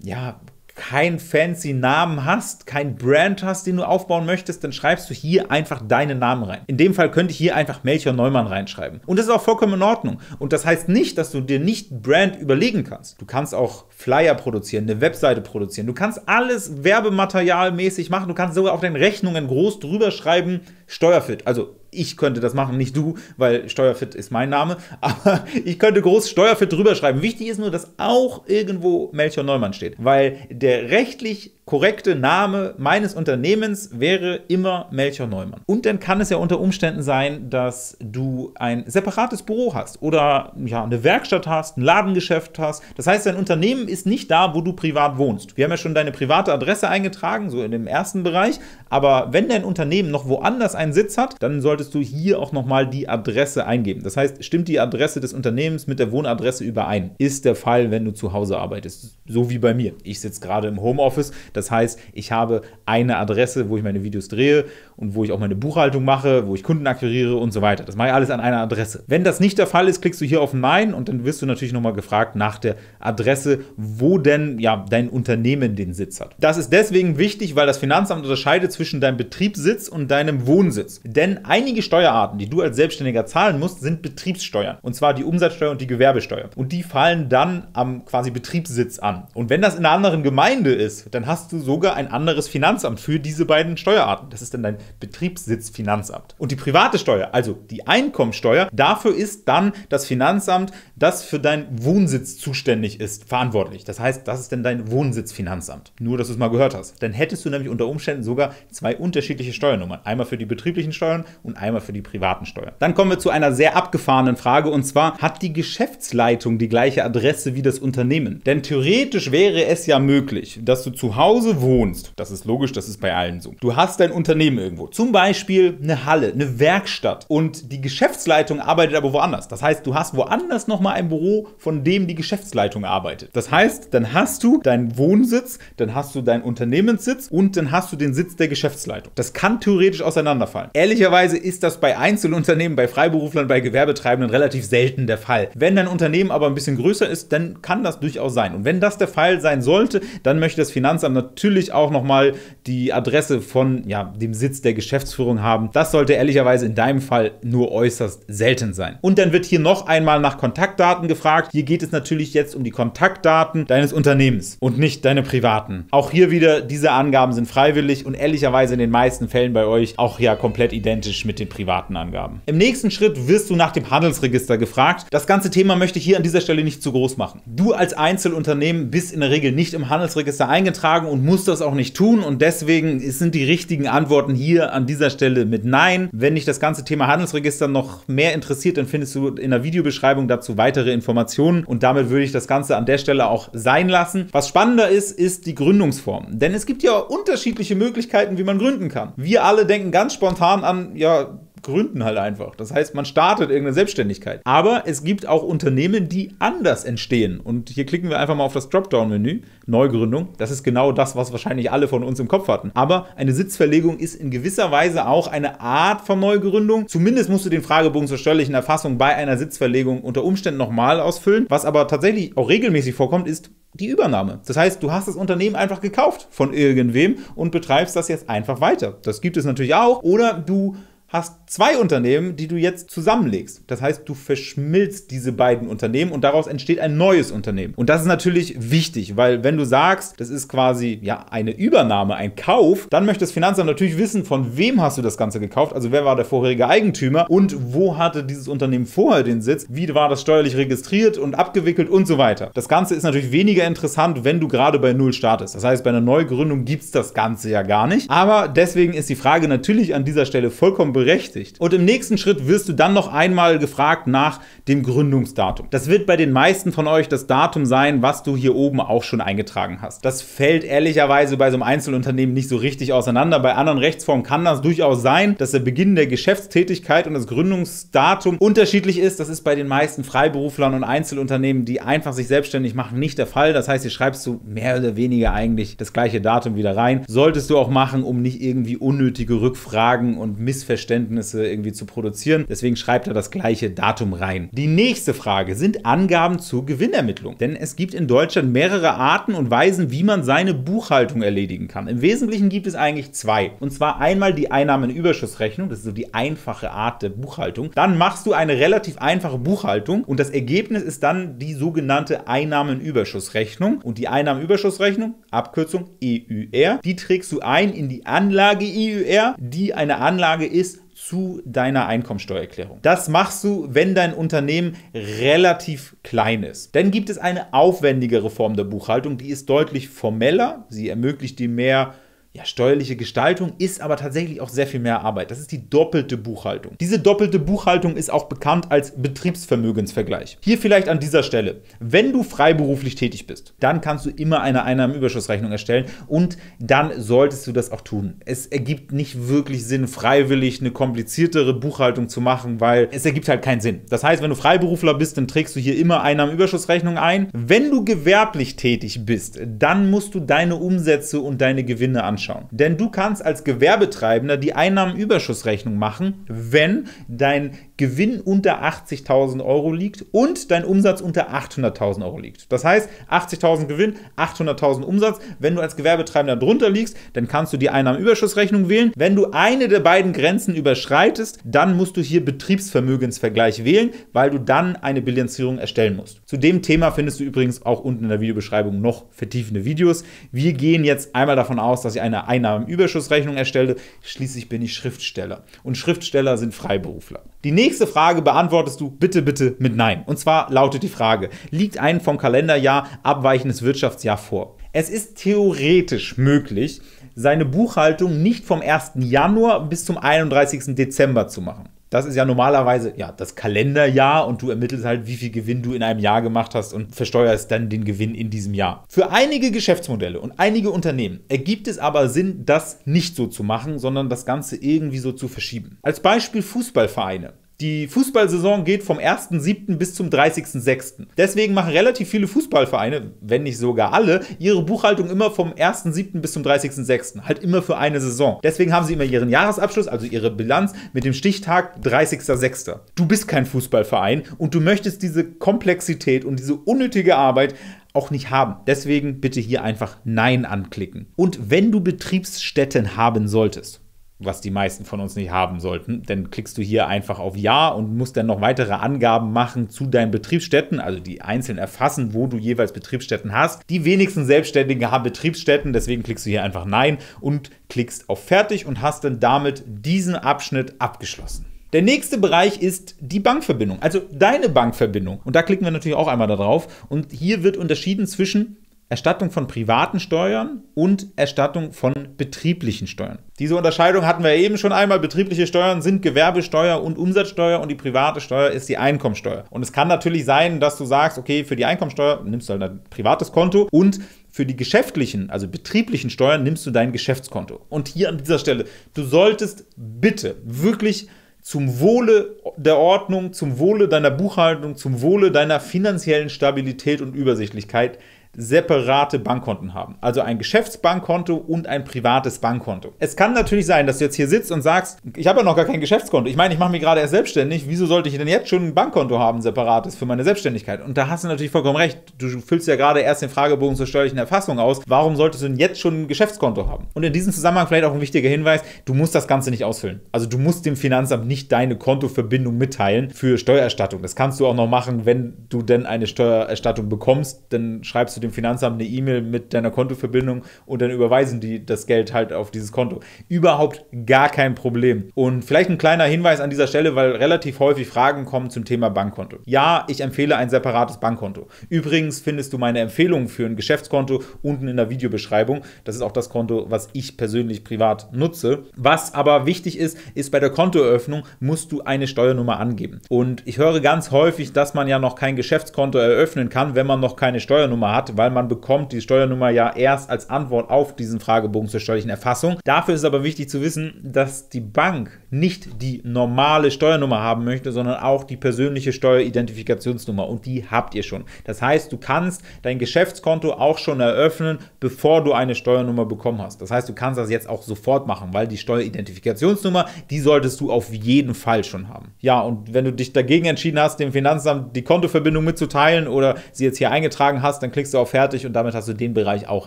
ja, keinen fancy Namen hast, kein Brand hast, den du aufbauen möchtest, dann schreibst du hier einfach deinen Namen rein. In dem Fall könnte ich hier einfach Melchior Neumann reinschreiben. Und das ist auch vollkommen in Ordnung. Und das heißt nicht, dass du dir nicht Brand überlegen kannst. Du kannst auch Flyer produzieren, eine Webseite produzieren. Du kannst alles werbematerialmäßig machen. Du kannst sogar auf deinen Rechnungen groß drüber schreiben, Steuerfit. Also ich könnte das machen, nicht du, weil Steuerfit ist mein Name, aber ich könnte groß Steuerfit drüber schreiben. Wichtig ist nur, dass auch irgendwo Melchior Neumann steht, weil der rechtlich korrekte Name meines Unternehmens wäre immer Melchior Neumann. Und dann kann es ja unter Umständen sein, dass du ein separates Büro hast oder ja, eine Werkstatt hast, ein Ladengeschäft hast. Das heißt, dein Unternehmen ist nicht da, wo du privat wohnst. Wir haben ja schon deine private Adresse eingetragen, so in dem ersten Bereich. Aber wenn dein Unternehmen noch woanders einen Sitz hat, dann solltest du hier auch nochmal die Adresse eingeben. Das heißt, stimmt die Adresse des Unternehmens mit der Wohnadresse überein? Ist der Fall, wenn du zu Hause arbeitest. So wie bei mir. Ich sitze gerade im Homeoffice. Das heißt, ich habe eine Adresse, wo ich meine Videos drehe und wo ich auch meine Buchhaltung mache, wo ich Kunden akquiriere und so weiter. Das mache ich alles an einer Adresse. Wenn das nicht der Fall ist, klickst du hier auf Nein und dann wirst du natürlich nochmal gefragt nach der Adresse, wo denn ja dein Unternehmen den Sitz hat. Das ist deswegen wichtig, weil das Finanzamt unterscheidet zwischen deinem Betriebssitz und deinem Wohnsitz. Denn einige Steuerarten, die du als Selbstständiger zahlen musst, sind Betriebssteuern. Und zwar die Umsatzsteuer und die Gewerbesteuer. Und die fallen dann am quasi Betriebssitz an. Und wenn das in einer anderen Gemeinde ist, dann hast du sogar ein anderes Finanzamt für diese beiden Steuerarten. Das ist dann dein Betriebssitzfinanzamt. Und die private Steuer, also die Einkommensteuer, dafür ist dann das Finanzamt, das für deinen Wohnsitz zuständig ist, verantwortlich. Das heißt, das ist dann dein Wohnsitzfinanzamt. Nur, dass du es mal gehört hast. Dann hättest du nämlich unter Umständen sogar zwei unterschiedliche Steuernummern. Einmal für die betrieblichen Steuern und einmal für die privaten Steuern. Dann kommen wir zu einer sehr abgefahrenen Frage und zwar, hat die Geschäftsleitung die gleiche Adresse wie das Unternehmen? Denn theoretisch wäre es ja möglich, dass du zu Hause wohnst. Das ist logisch, das ist bei allen so. Du hast dein Unternehmen irgendwo. Zum Beispiel eine Halle, eine Werkstatt. Und die Geschäftsleitung arbeitet aber woanders. Das heißt, du hast woanders nochmal ein Büro, von dem die Geschäftsleitung arbeitet. Das heißt, dann hast du deinen Wohnsitz, dann hast du deinen Unternehmenssitz und dann hast du den Sitz der Geschäftsleitung. Das kann theoretisch auseinanderfallen. Ehrlicherweise ist das bei Einzelunternehmen, bei Freiberuflern, bei Gewerbetreibenden relativ selten der Fall. Wenn dein Unternehmen aber ein bisschen größer ist, dann kann das durchaus sein. Und wenn das der Fall sein sollte, dann möchte das Finanzamt natürlich auch nochmal die Adresse von ja, dem Sitz der Geschäftsführung haben. Das sollte ehrlicherweise in deinem Fall nur äußerst selten sein. Und dann wird hier noch einmal nach Kontaktdaten gefragt. Hier geht es natürlich jetzt um die Kontaktdaten deines Unternehmens und nicht deine privaten. Auch hier wieder, diese Angaben sind freiwillig und ehrlicherweise in den meisten Fällen bei euch auch ja komplett identisch mit den privaten Angaben. Im nächsten Schritt wirst du nach dem Handelsregister gefragt. Das ganze Thema möchte ich hier an dieser Stelle nicht zu groß machen. Du als Einzelunternehmen bist in der Regel nicht im Handelsregister eingetragen und musst das auch nicht tun und deswegen sind die richtigen Antworten hier an dieser Stelle mit Nein. Wenn dich das ganze Thema Handelsregister noch mehr interessiert, dann findest du in der Videobeschreibung dazu weitere Informationen und damit würde ich das Ganze an der Stelle auch sein lassen. Was spannender ist, ist die Gründungsform. Denn es gibt ja unterschiedliche Möglichkeiten, wie man gründen kann. Wir alle denken ganz spontan an, ja, gründen halt einfach. Das heißt, man startet irgendeine Selbstständigkeit. Aber es gibt auch Unternehmen, die anders entstehen. Und hier klicken wir einfach mal auf das Dropdown-Menü, Neugründung. Das ist genau das, was wahrscheinlich alle von uns im Kopf hatten. Aber eine Sitzverlegung ist in gewisser Weise auch eine Art von Neugründung. Zumindest musst du den Fragebogen zur steuerlichen Erfassung bei einer Sitzverlegung unter Umständen nochmal ausfüllen. Was aber tatsächlich auch regelmäßig vorkommt, ist die Übernahme. Das heißt, du hast das Unternehmen einfach gekauft von irgendwem und betreibst das jetzt einfach weiter. Das gibt es natürlich auch. Oder du hast zwei Unternehmen, die du jetzt zusammenlegst. Das heißt, du verschmilzt diese beiden Unternehmen und daraus entsteht ein neues Unternehmen. Und das ist natürlich wichtig, weil wenn du sagst, das ist quasi ja eine Übernahme, ein Kauf, dann möchte das Finanzamt natürlich wissen, von wem hast du das Ganze gekauft, also wer war der vorherige Eigentümer und wo hatte dieses Unternehmen vorher den Sitz, wie war das steuerlich registriert und abgewickelt und so weiter. Das Ganze ist natürlich weniger interessant, wenn du gerade bei Null startest. Das heißt, bei einer Neugründung gibt es das Ganze ja gar nicht. Aber deswegen ist die Frage natürlich an dieser Stelle vollkommen berechtigt. Und im nächsten Schritt wirst du dann noch einmal gefragt nach dem Gründungsdatum. Das wird bei den meisten von euch das Datum sein, was du hier oben auch schon eingetragen hast. Das fällt ehrlicherweise bei so einem Einzelunternehmen nicht so richtig auseinander. Bei anderen Rechtsformen kann das durchaus sein, dass der Beginn der Geschäftstätigkeit und das Gründungsdatum unterschiedlich ist. Das ist bei den meisten Freiberuflern und Einzelunternehmen, die einfach sich selbstständig machen, nicht der Fall. Das heißt, hier schreibst du mehr oder weniger eigentlich das gleiche Datum wieder rein. Solltest du auch machen, um nicht irgendwie unnötige Rückfragen und Missverständnisse Ergebnisse irgendwie zu produzieren. Deswegen schreibt er das gleiche Datum rein. Die nächste Frage sind Angaben zur Gewinnermittlung. Denn es gibt in Deutschland mehrere Arten und Weisen, wie man seine Buchhaltung erledigen kann. Im Wesentlichen gibt es eigentlich zwei. Und zwar einmal die Einnahmenüberschussrechnung. Das ist so die einfache Art der Buchhaltung. Dann machst du eine relativ einfache Buchhaltung und das Ergebnis ist dann die sogenannte Einnahmenüberschussrechnung. Und die Einnahmenüberschussrechnung, Abkürzung EUR, die trägst du ein in die Anlage EUR, die eine Anlage ist zu deiner Einkommensteuererklärung. Das machst du, wenn dein Unternehmen relativ klein ist. Dann gibt es eine aufwendigere Form der Buchhaltung, die ist deutlich formeller. Sie ermöglicht dir mehr ja, steuerliche Gestaltung ist aber tatsächlich auch sehr viel mehr Arbeit. Das ist die doppelte Buchhaltung. Diese doppelte Buchhaltung ist auch bekannt als Betriebsvermögensvergleich. Hier vielleicht an dieser Stelle. Wenn du freiberuflich tätig bist, dann kannst du immer eine Einnahmenüberschussrechnung erstellen und dann solltest du das auch tun. Es ergibt nicht wirklich Sinn, freiwillig eine kompliziertere Buchhaltung zu machen, weil es ergibt halt keinen Sinn. Das heißt, wenn du Freiberufler bist, dann trägst du hier immer Einnahmenüberschussrechnung ein. Wenn du gewerblich tätig bist, dann musst du deine Umsätze und deine Gewinne anschauen anschauen. Denn du kannst als Gewerbetreibender die Einnahmenüberschussrechnung machen, wenn dein Gewinn unter 80.000 Euro liegt und dein Umsatz unter 800.000 Euro liegt. Das heißt, 80.000 Gewinn, 800.000 Umsatz. Wenn du als Gewerbetreibender drunter liegst, dann kannst du die Einnahmenüberschussrechnung wählen. Wenn du eine der beiden Grenzen überschreitest, dann musst du hier Betriebsvermögensvergleich wählen, weil du dann eine Bilanzierung erstellen musst. Zu dem Thema findest du übrigens auch unten in der Videobeschreibung noch vertiefende Videos. Wir gehen jetzt einmal davon aus, dass ich eine Einnahmenüberschussrechnung erstelle. Schließlich bin ich Schriftsteller und Schriftsteller sind Freiberufler. Die nächste Frage beantwortest du bitte, bitte mit Nein. Und zwar lautet die Frage, liegt ein vom Kalenderjahr abweichendes Wirtschaftsjahr vor? Es ist theoretisch möglich, seine Buchhaltung nicht vom 1. Januar bis zum 31. Dezember zu machen. Das ist ja normalerweise ja, das Kalenderjahr und du ermittelst halt, wie viel Gewinn du in einem Jahr gemacht hast und versteuerst dann den Gewinn in diesem Jahr. Für einige Geschäftsmodelle und einige Unternehmen ergibt es aber Sinn, das nicht so zu machen, sondern das Ganze irgendwie so zu verschieben. Als Beispiel Fußballvereine. Die Fußballsaison geht vom 1.7. bis zum 30.6. Deswegen machen relativ viele Fußballvereine, wenn nicht sogar alle, ihre Buchhaltung immer vom 1.7. bis zum 30.6. Halt immer für eine Saison. Deswegen haben sie immer ihren Jahresabschluss, also ihre Bilanz, mit dem Stichtag 30.6. Du bist kein Fußballverein und du möchtest diese Komplexität und diese unnötige Arbeit auch nicht haben. Deswegen bitte hier einfach Nein anklicken. Und wenn du Betriebsstätten haben solltest, was die meisten von uns nicht haben sollten. Dann klickst du hier einfach auf Ja und musst dann noch weitere Angaben machen zu deinen Betriebsstätten, also die einzeln erfassen, wo du jeweils Betriebsstätten hast. Die wenigsten Selbstständigen haben Betriebsstätten, deswegen klickst du hier einfach Nein und klickst auf Fertig und hast dann damit diesen Abschnitt abgeschlossen. Der nächste Bereich ist die Bankverbindung, also deine Bankverbindung. Und da klicken wir natürlich auch einmal darauf. Und hier wird unterschieden zwischen Erstattung von privaten Steuern und Erstattung von betrieblichen Steuern. Diese Unterscheidung hatten wir eben schon einmal. Betriebliche Steuern sind Gewerbesteuer und Umsatzsteuer und die private Steuer ist die Einkommensteuer. Und es kann natürlich sein, dass du sagst, okay, für die Einkommensteuer nimmst du halt ein privates Konto und für die geschäftlichen, also betrieblichen Steuern nimmst du dein Geschäftskonto. Und hier an dieser Stelle, du solltest bitte wirklich zum Wohle der Ordnung, zum Wohle deiner Buchhaltung, zum Wohle deiner finanziellen Stabilität und Übersichtlichkeit separate Bankkonten haben. Also ein Geschäftsbankkonto und ein privates Bankkonto. Es kann natürlich sein, dass du jetzt hier sitzt und sagst, ich habe ja noch gar kein Geschäftskonto. Ich meine, ich mache mich gerade erst selbstständig. Wieso sollte ich denn jetzt schon ein Bankkonto haben, separates für meine Selbstständigkeit? Und da hast du natürlich vollkommen recht. Du füllst ja gerade erst den Fragebogen zur steuerlichen Erfassung aus. Warum solltest du denn jetzt schon ein Geschäftskonto haben? Und in diesem Zusammenhang vielleicht auch ein wichtiger Hinweis, du musst das Ganze nicht ausfüllen. Also du musst dem Finanzamt nicht deine Kontoverbindung mitteilen für Steuererstattung. Das kannst du auch noch machen, wenn du denn eine Steuererstattung bekommst. Dann schreibst du dem dem Finanzamt eine E-Mail mit deiner Kontoverbindung und dann überweisen die das Geld halt auf dieses Konto. Überhaupt gar kein Problem. Und vielleicht ein kleiner Hinweis an dieser Stelle, weil relativ häufig Fragen kommen zum Thema Bankkonto. Ja, ich empfehle ein separates Bankkonto. Übrigens findest du meine Empfehlung für ein Geschäftskonto unten in der Videobeschreibung. Das ist auch das Konto, was ich persönlich privat nutze. Was aber wichtig ist, ist bei der Kontoeröffnung musst du eine Steuernummer angeben. Und ich höre ganz häufig, dass man ja noch kein Geschäftskonto eröffnen kann, wenn man noch keine Steuernummer hat, weil man bekommt die Steuernummer ja erst als Antwort auf diesen Fragebogen zur steuerlichen Erfassung. Dafür ist aber wichtig zu wissen, dass die Bank nicht die normale Steuernummer haben möchte, sondern auch die persönliche Steueridentifikationsnummer und die habt ihr schon. Das heißt, du kannst dein Geschäftskonto auch schon eröffnen, bevor du eine Steuernummer bekommen hast. Das heißt, du kannst das jetzt auch sofort machen, weil die Steueridentifikationsnummer, die solltest du auf jeden Fall schon haben. Ja, und wenn du dich dagegen entschieden hast, dem Finanzamt die Kontoverbindung mitzuteilen oder sie jetzt hier eingetragen hast, dann klickst du auf fertig und damit hast du den Bereich auch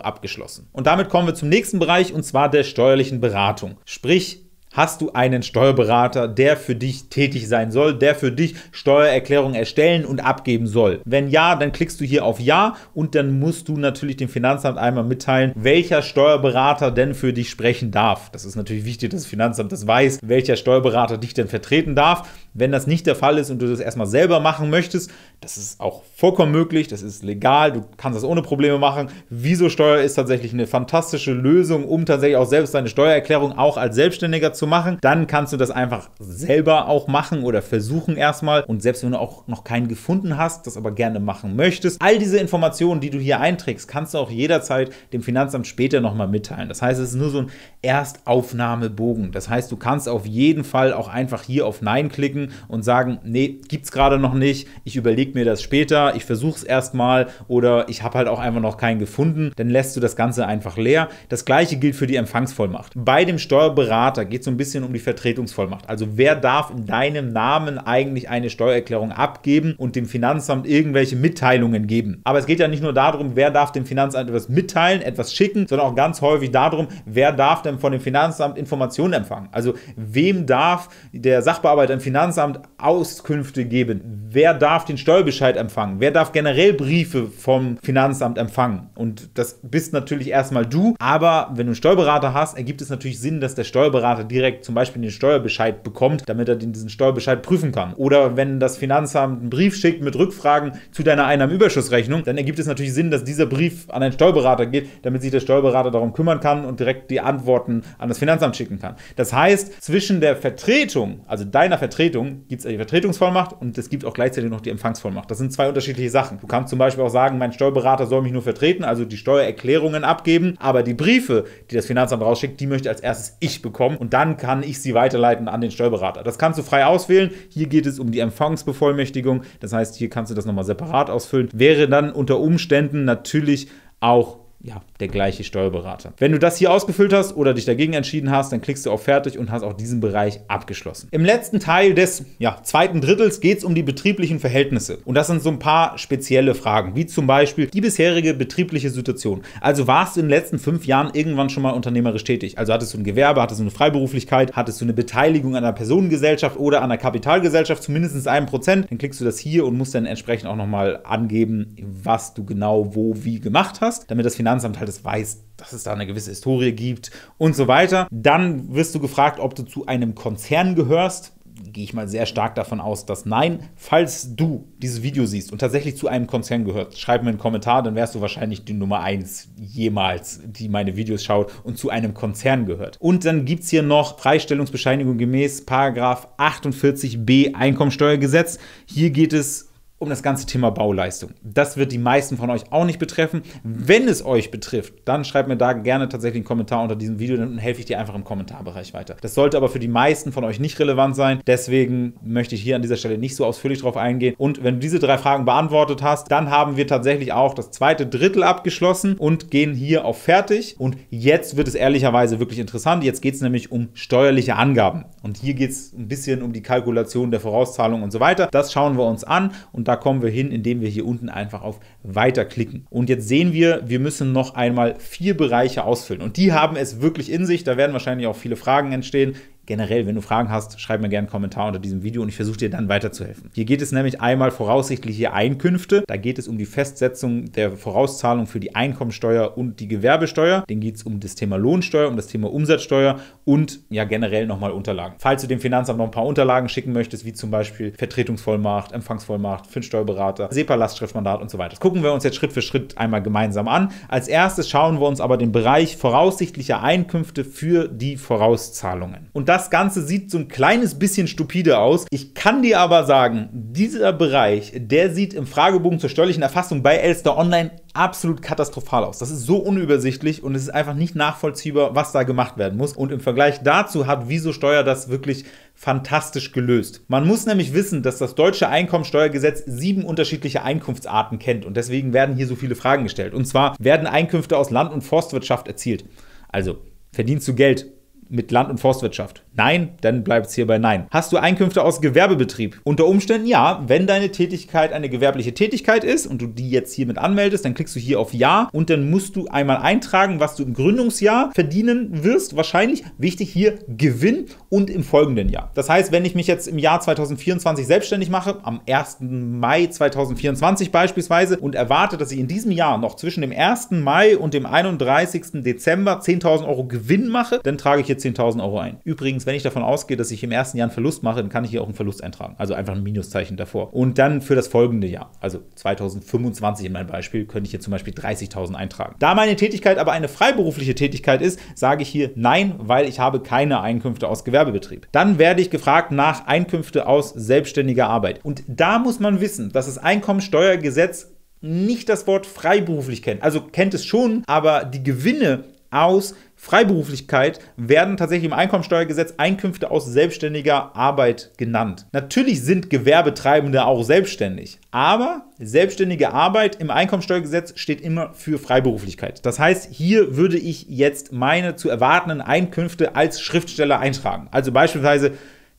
abgeschlossen. Und damit kommen wir zum nächsten Bereich und zwar der steuerlichen Beratung. Sprich, hast du einen Steuerberater, der für dich tätig sein soll, der für dich Steuererklärungen erstellen und abgeben soll? Wenn ja, dann klickst du hier auf Ja und dann musst du natürlich dem Finanzamt einmal mitteilen, welcher Steuerberater denn für dich sprechen darf. Das ist natürlich wichtig, dass das Finanzamt das weiß, welcher Steuerberater dich denn vertreten darf. Wenn das nicht der Fall ist und du das erstmal selber machen möchtest, das ist auch vollkommen möglich, das ist legal, du kannst das ohne Probleme machen. Visosteuer ist tatsächlich eine fantastische Lösung, um tatsächlich auch selbst deine Steuererklärung auch als Selbstständiger zu machen. Dann kannst du das einfach selber auch machen oder versuchen erstmal. Und selbst wenn du auch noch keinen gefunden hast, das aber gerne machen möchtest, all diese Informationen, die du hier einträgst, kannst du auch jederzeit dem Finanzamt später nochmal mitteilen. Das heißt, es ist nur so ein Erstaufnahmebogen. Das heißt, du kannst auf jeden Fall auch einfach hier auf Nein klicken und sagen, nee, gibt es gerade noch nicht, ich überlege mir das später, ich versuche es erstmal oder ich habe halt auch einfach noch keinen gefunden, dann lässt du das Ganze einfach leer. Das gleiche gilt für die Empfangsvollmacht. Bei dem Steuerberater geht es so ein bisschen um die Vertretungsvollmacht. Also wer darf in deinem Namen eigentlich eine Steuererklärung abgeben und dem Finanzamt irgendwelche Mitteilungen geben. Aber es geht ja nicht nur darum, wer darf dem Finanzamt etwas mitteilen, etwas schicken, sondern auch ganz häufig darum, wer darf denn von dem Finanzamt Informationen empfangen. Also wem darf der Sachbearbeiter im Finanzamt Finanzamt Auskünfte geben? Wer darf den Steuerbescheid empfangen? Wer darf generell Briefe vom Finanzamt empfangen? Und das bist natürlich erstmal du, aber wenn du einen Steuerberater hast, ergibt es natürlich Sinn, dass der Steuerberater direkt zum Beispiel den Steuerbescheid bekommt, damit er diesen Steuerbescheid prüfen kann. Oder wenn das Finanzamt einen Brief schickt mit Rückfragen zu deiner Einnahmenüberschussrechnung, dann ergibt es natürlich Sinn, dass dieser Brief an einen Steuerberater geht, damit sich der Steuerberater darum kümmern kann und direkt die Antworten an das Finanzamt schicken kann. Das heißt, zwischen der Vertretung, also deiner Vertretung, Vertretung gibt es die Vertretungsvollmacht und es gibt auch gleichzeitig noch die Empfangsvollmacht. Das sind zwei unterschiedliche Sachen. Du kannst zum Beispiel auch sagen, mein Steuerberater soll mich nur vertreten, also die Steuererklärungen abgeben, aber die Briefe, die das Finanzamt rausschickt, die möchte als erstes ich bekommen und dann kann ich sie weiterleiten an den Steuerberater. Das kannst du frei auswählen. Hier geht es um die Empfangsbevollmächtigung. Das heißt, hier kannst du das nochmal separat ausfüllen. Wäre dann unter Umständen natürlich auch ja, der gleiche Steuerberater. Wenn du das hier ausgefüllt hast oder dich dagegen entschieden hast, dann klickst du auf Fertig und hast auch diesen Bereich abgeschlossen. Im letzten Teil des ja, zweiten Drittels geht es um die betrieblichen Verhältnisse. Und das sind so ein paar spezielle Fragen, wie zum Beispiel die bisherige betriebliche Situation. Also warst du in den letzten fünf Jahren irgendwann schon mal unternehmerisch tätig? Also hattest du ein Gewerbe, hattest du eine Freiberuflichkeit, hattest du eine Beteiligung an einer Personengesellschaft oder an einer Kapitalgesellschaft, zumindest einem Prozent, dann klickst du das hier und musst dann entsprechend auch nochmal angeben, was du genau wo wie gemacht hast, damit das Finanzamt Finanzamt halt es weiß, dass es da eine gewisse Historie gibt und so weiter. Dann wirst du gefragt, ob du zu einem Konzern gehörst gehe ich mal sehr stark davon aus, dass nein. Falls du dieses Video siehst und tatsächlich zu einem Konzern gehört, schreib mir einen Kommentar, dann wärst du wahrscheinlich die Nummer 1 jemals, die meine Videos schaut und zu einem Konzern gehört. Und dann gibt es hier noch Freistellungsbescheinigung gemäß Paragraph 48b Einkommensteuergesetz. Hier geht es um das ganze Thema Bauleistung. Das wird die meisten von euch auch nicht betreffen. Wenn es euch betrifft, dann schreibt mir da gerne tatsächlich einen Kommentar unter diesem Video, dann helfe ich dir einfach im Kommentarbereich weiter. Das sollte aber für die meisten von euch nicht relevant sein. Deswegen möchte ich hier an dieser Stelle nicht so ausführlich drauf eingehen. Und wenn du diese drei Fragen beantwortet hast, dann haben wir tatsächlich auch das zweite Drittel abgeschlossen und gehen hier auf Fertig. Und jetzt wird es ehrlicherweise wirklich interessant. Jetzt geht es nämlich um steuerliche Angaben. Und hier geht es ein bisschen um die Kalkulation der Vorauszahlung und so weiter. Das schauen wir uns an und da kommen wir hin, indem wir hier unten einfach auf Weiter klicken. Und jetzt sehen wir, wir müssen noch einmal vier Bereiche ausfüllen. Und die haben es wirklich in sich. Da werden wahrscheinlich auch viele Fragen entstehen generell, wenn du Fragen hast, schreib mir gerne einen Kommentar unter diesem Video und ich versuche dir dann weiterzuhelfen. Hier geht es nämlich einmal voraussichtliche Einkünfte. Da geht es um die Festsetzung der Vorauszahlung für die Einkommensteuer und die Gewerbesteuer. Dann geht es um das Thema Lohnsteuer, um das Thema Umsatzsteuer und ja generell nochmal Unterlagen. Falls du dem Finanzamt noch ein paar Unterlagen schicken möchtest, wie zum Beispiel Vertretungsvollmacht, Empfangsvollmacht, für Steuerberater, SEPA-Lastschriftmandat und so weiter. Das gucken wir uns jetzt Schritt für Schritt einmal gemeinsam an. Als erstes schauen wir uns aber den Bereich voraussichtlicher Einkünfte für die Vorauszahlungen. Und das Ganze sieht so ein kleines bisschen stupide aus. Ich kann dir aber sagen, dieser Bereich, der sieht im Fragebogen zur steuerlichen Erfassung bei Elster Online absolut katastrophal aus. Das ist so unübersichtlich und es ist einfach nicht nachvollziehbar, was da gemacht werden muss. Und im Vergleich dazu hat Wieso Steuer das wirklich fantastisch gelöst. Man muss nämlich wissen, dass das deutsche Einkommensteuergesetz sieben unterschiedliche Einkunftsarten kennt und deswegen werden hier so viele Fragen gestellt. Und zwar werden Einkünfte aus Land- und Forstwirtschaft erzielt. Also verdienst du Geld mit Land- und Forstwirtschaft? Nein, dann bleibt es hier bei Nein. Hast du Einkünfte aus Gewerbebetrieb? Unter Umständen ja. Wenn deine Tätigkeit eine gewerbliche Tätigkeit ist und du die jetzt hiermit anmeldest, dann klickst du hier auf Ja und dann musst du einmal eintragen, was du im Gründungsjahr verdienen wirst. Wahrscheinlich wichtig hier Gewinn und im folgenden Jahr. Das heißt, wenn ich mich jetzt im Jahr 2024 selbstständig mache, am 1. Mai 2024 beispielsweise, und erwarte, dass ich in diesem Jahr noch zwischen dem 1. Mai und dem 31. Dezember 10.000 Euro Gewinn mache, dann trage ich hier 10.000 Euro ein. Übrigens, wenn ich davon ausgehe, dass ich im ersten Jahr einen Verlust mache, dann kann ich hier auch einen Verlust eintragen. Also einfach ein Minuszeichen davor. Und dann für das folgende Jahr, also 2025 in meinem Beispiel, könnte ich hier zum Beispiel 30.000 eintragen. Da meine Tätigkeit aber eine freiberufliche Tätigkeit ist, sage ich hier Nein, weil ich habe keine Einkünfte aus Gewerbebetrieb. Dann werde ich gefragt nach Einkünfte aus selbstständiger Arbeit. Und da muss man wissen, dass das Einkommensteuergesetz nicht das Wort freiberuflich kennt. Also kennt es schon, aber die Gewinne aus Freiberuflichkeit werden tatsächlich im Einkommensteuergesetz Einkünfte aus selbstständiger Arbeit genannt. Natürlich sind Gewerbetreibende auch selbstständig, aber selbstständige Arbeit im Einkommensteuergesetz steht immer für Freiberuflichkeit. Das heißt, hier würde ich jetzt meine zu erwartenden Einkünfte als Schriftsteller eintragen. Also beispielsweise